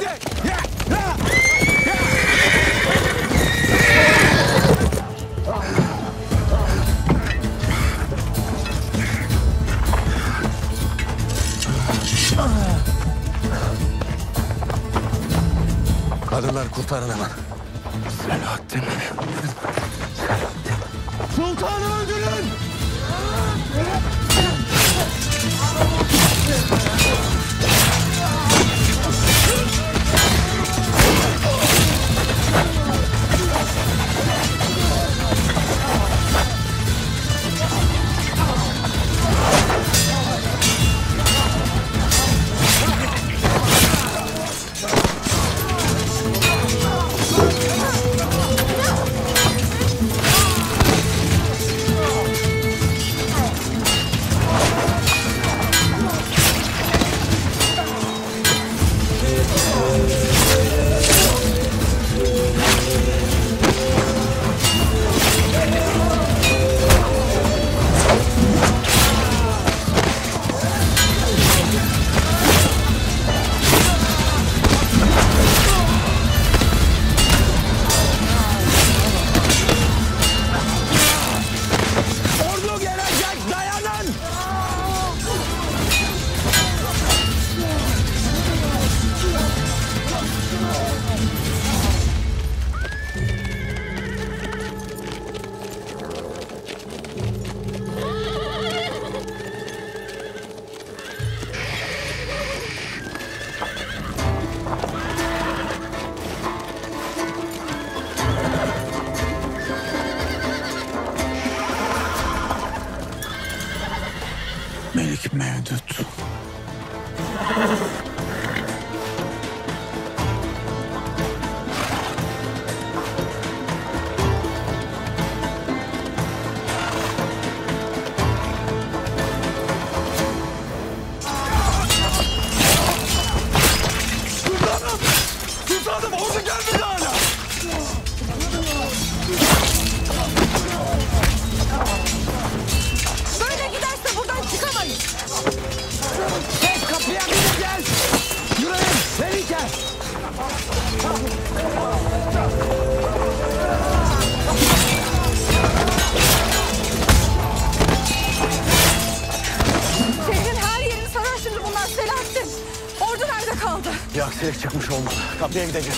Kapıya gideceğiz.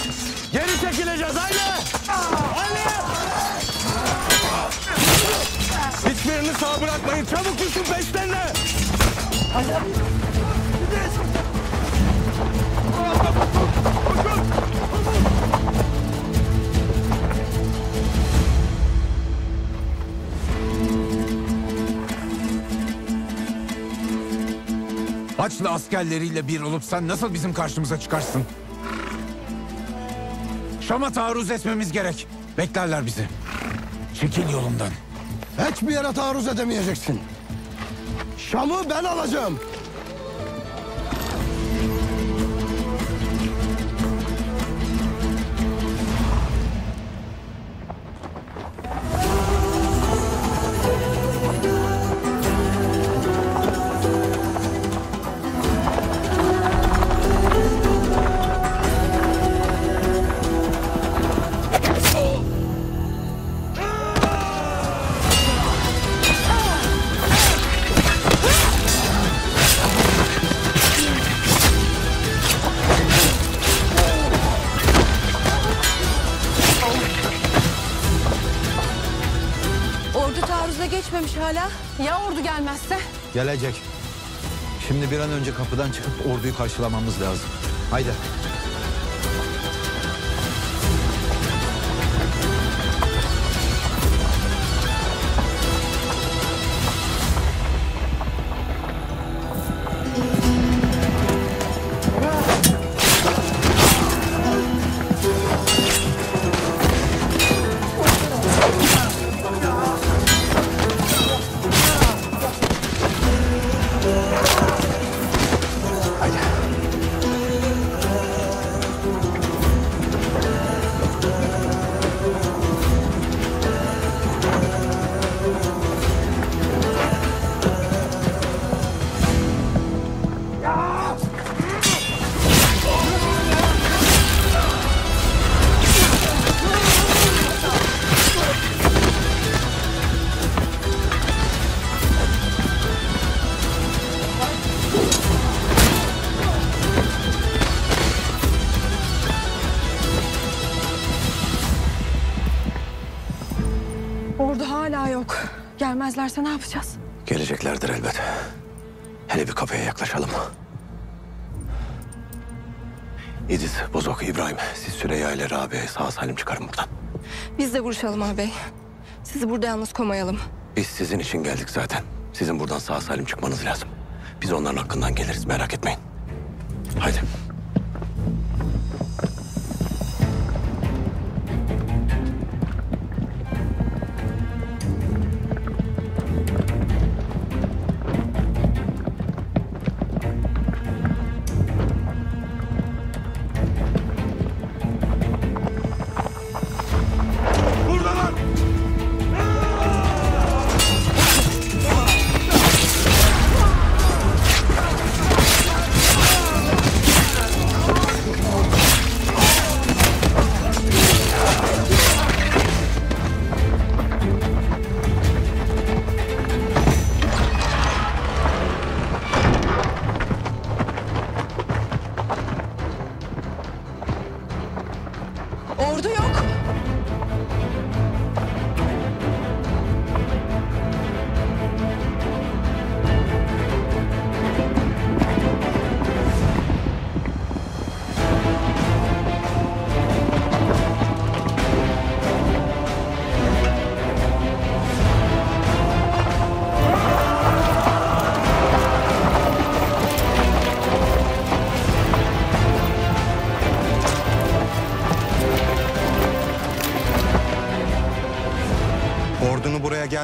Geri çekileceğiz haydi. Hiçbirini sağ bırakmayın. Çabuk düşün peşlerine. Haçlı askerleriyle bir olup sen nasıl bizim karşımıza çıkarsın? Şam'a taarruz etmemiz gerek. Beklerler bizi. Çekil yolumdan. Hiçbir yere taarruz edemeyeceksin. Şam'ı ben alacağım. Gelecek. Şimdi bir an önce kapıdan çıkıp orduyu karşılamamız lazım. Haydi. Gelmezlerse ne yapacağız? Geleceklerdir elbet. Hele bir kapıya yaklaşalım. İdiz, Bozok, İbrahim siz Süreyya ile Rabia'yı sağ salim çıkarın buradan. Biz de vuruşalım ağabey. Sizi burada yalnız komayalım. Biz sizin için geldik zaten. Sizin buradan sağ salim çıkmanız lazım. Biz onların hakkından geliriz merak etmeyin.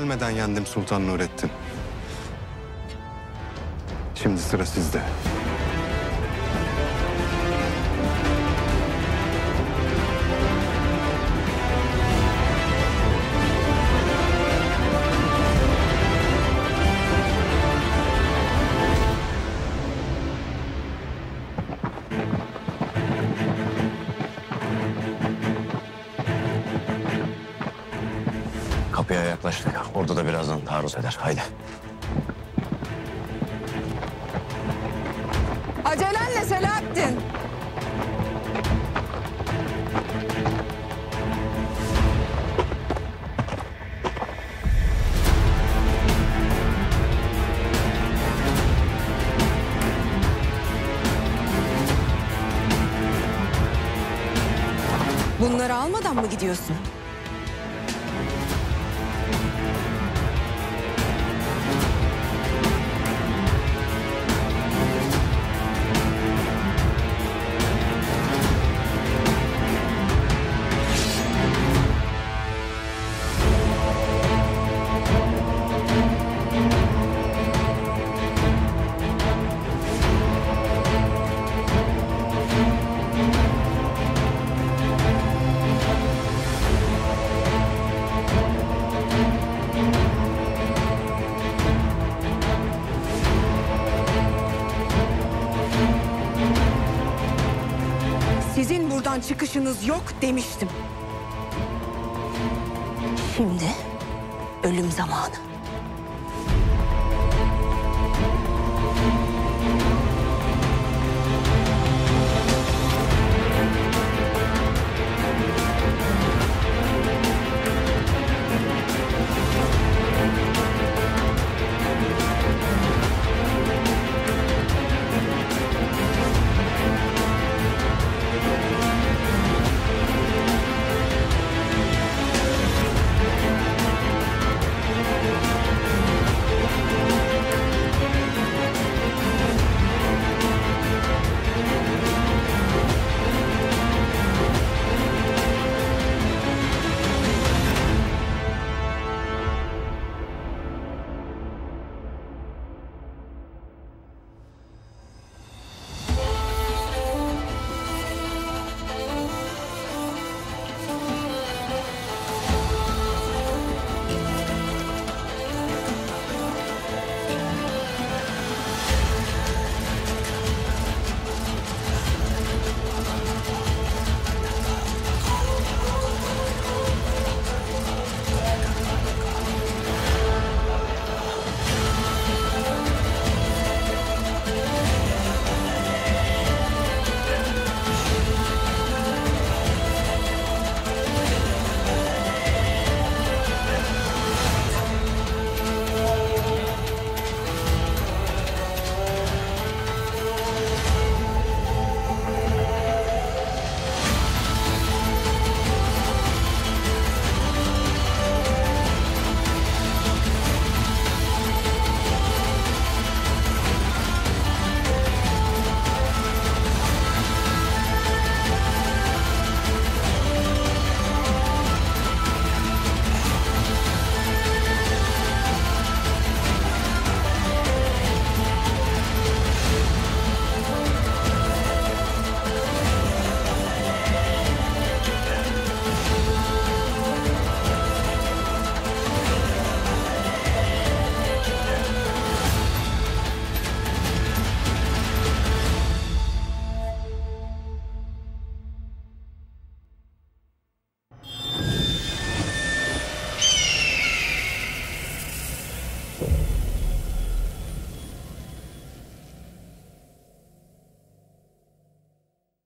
Gelmeden yendim Sultan Nurettin. Şimdi sıra sizde. Bunları almadan mı gidiyorsun? Buradan çıkışınız yok demiştim. Şimdi ölüm zamanı.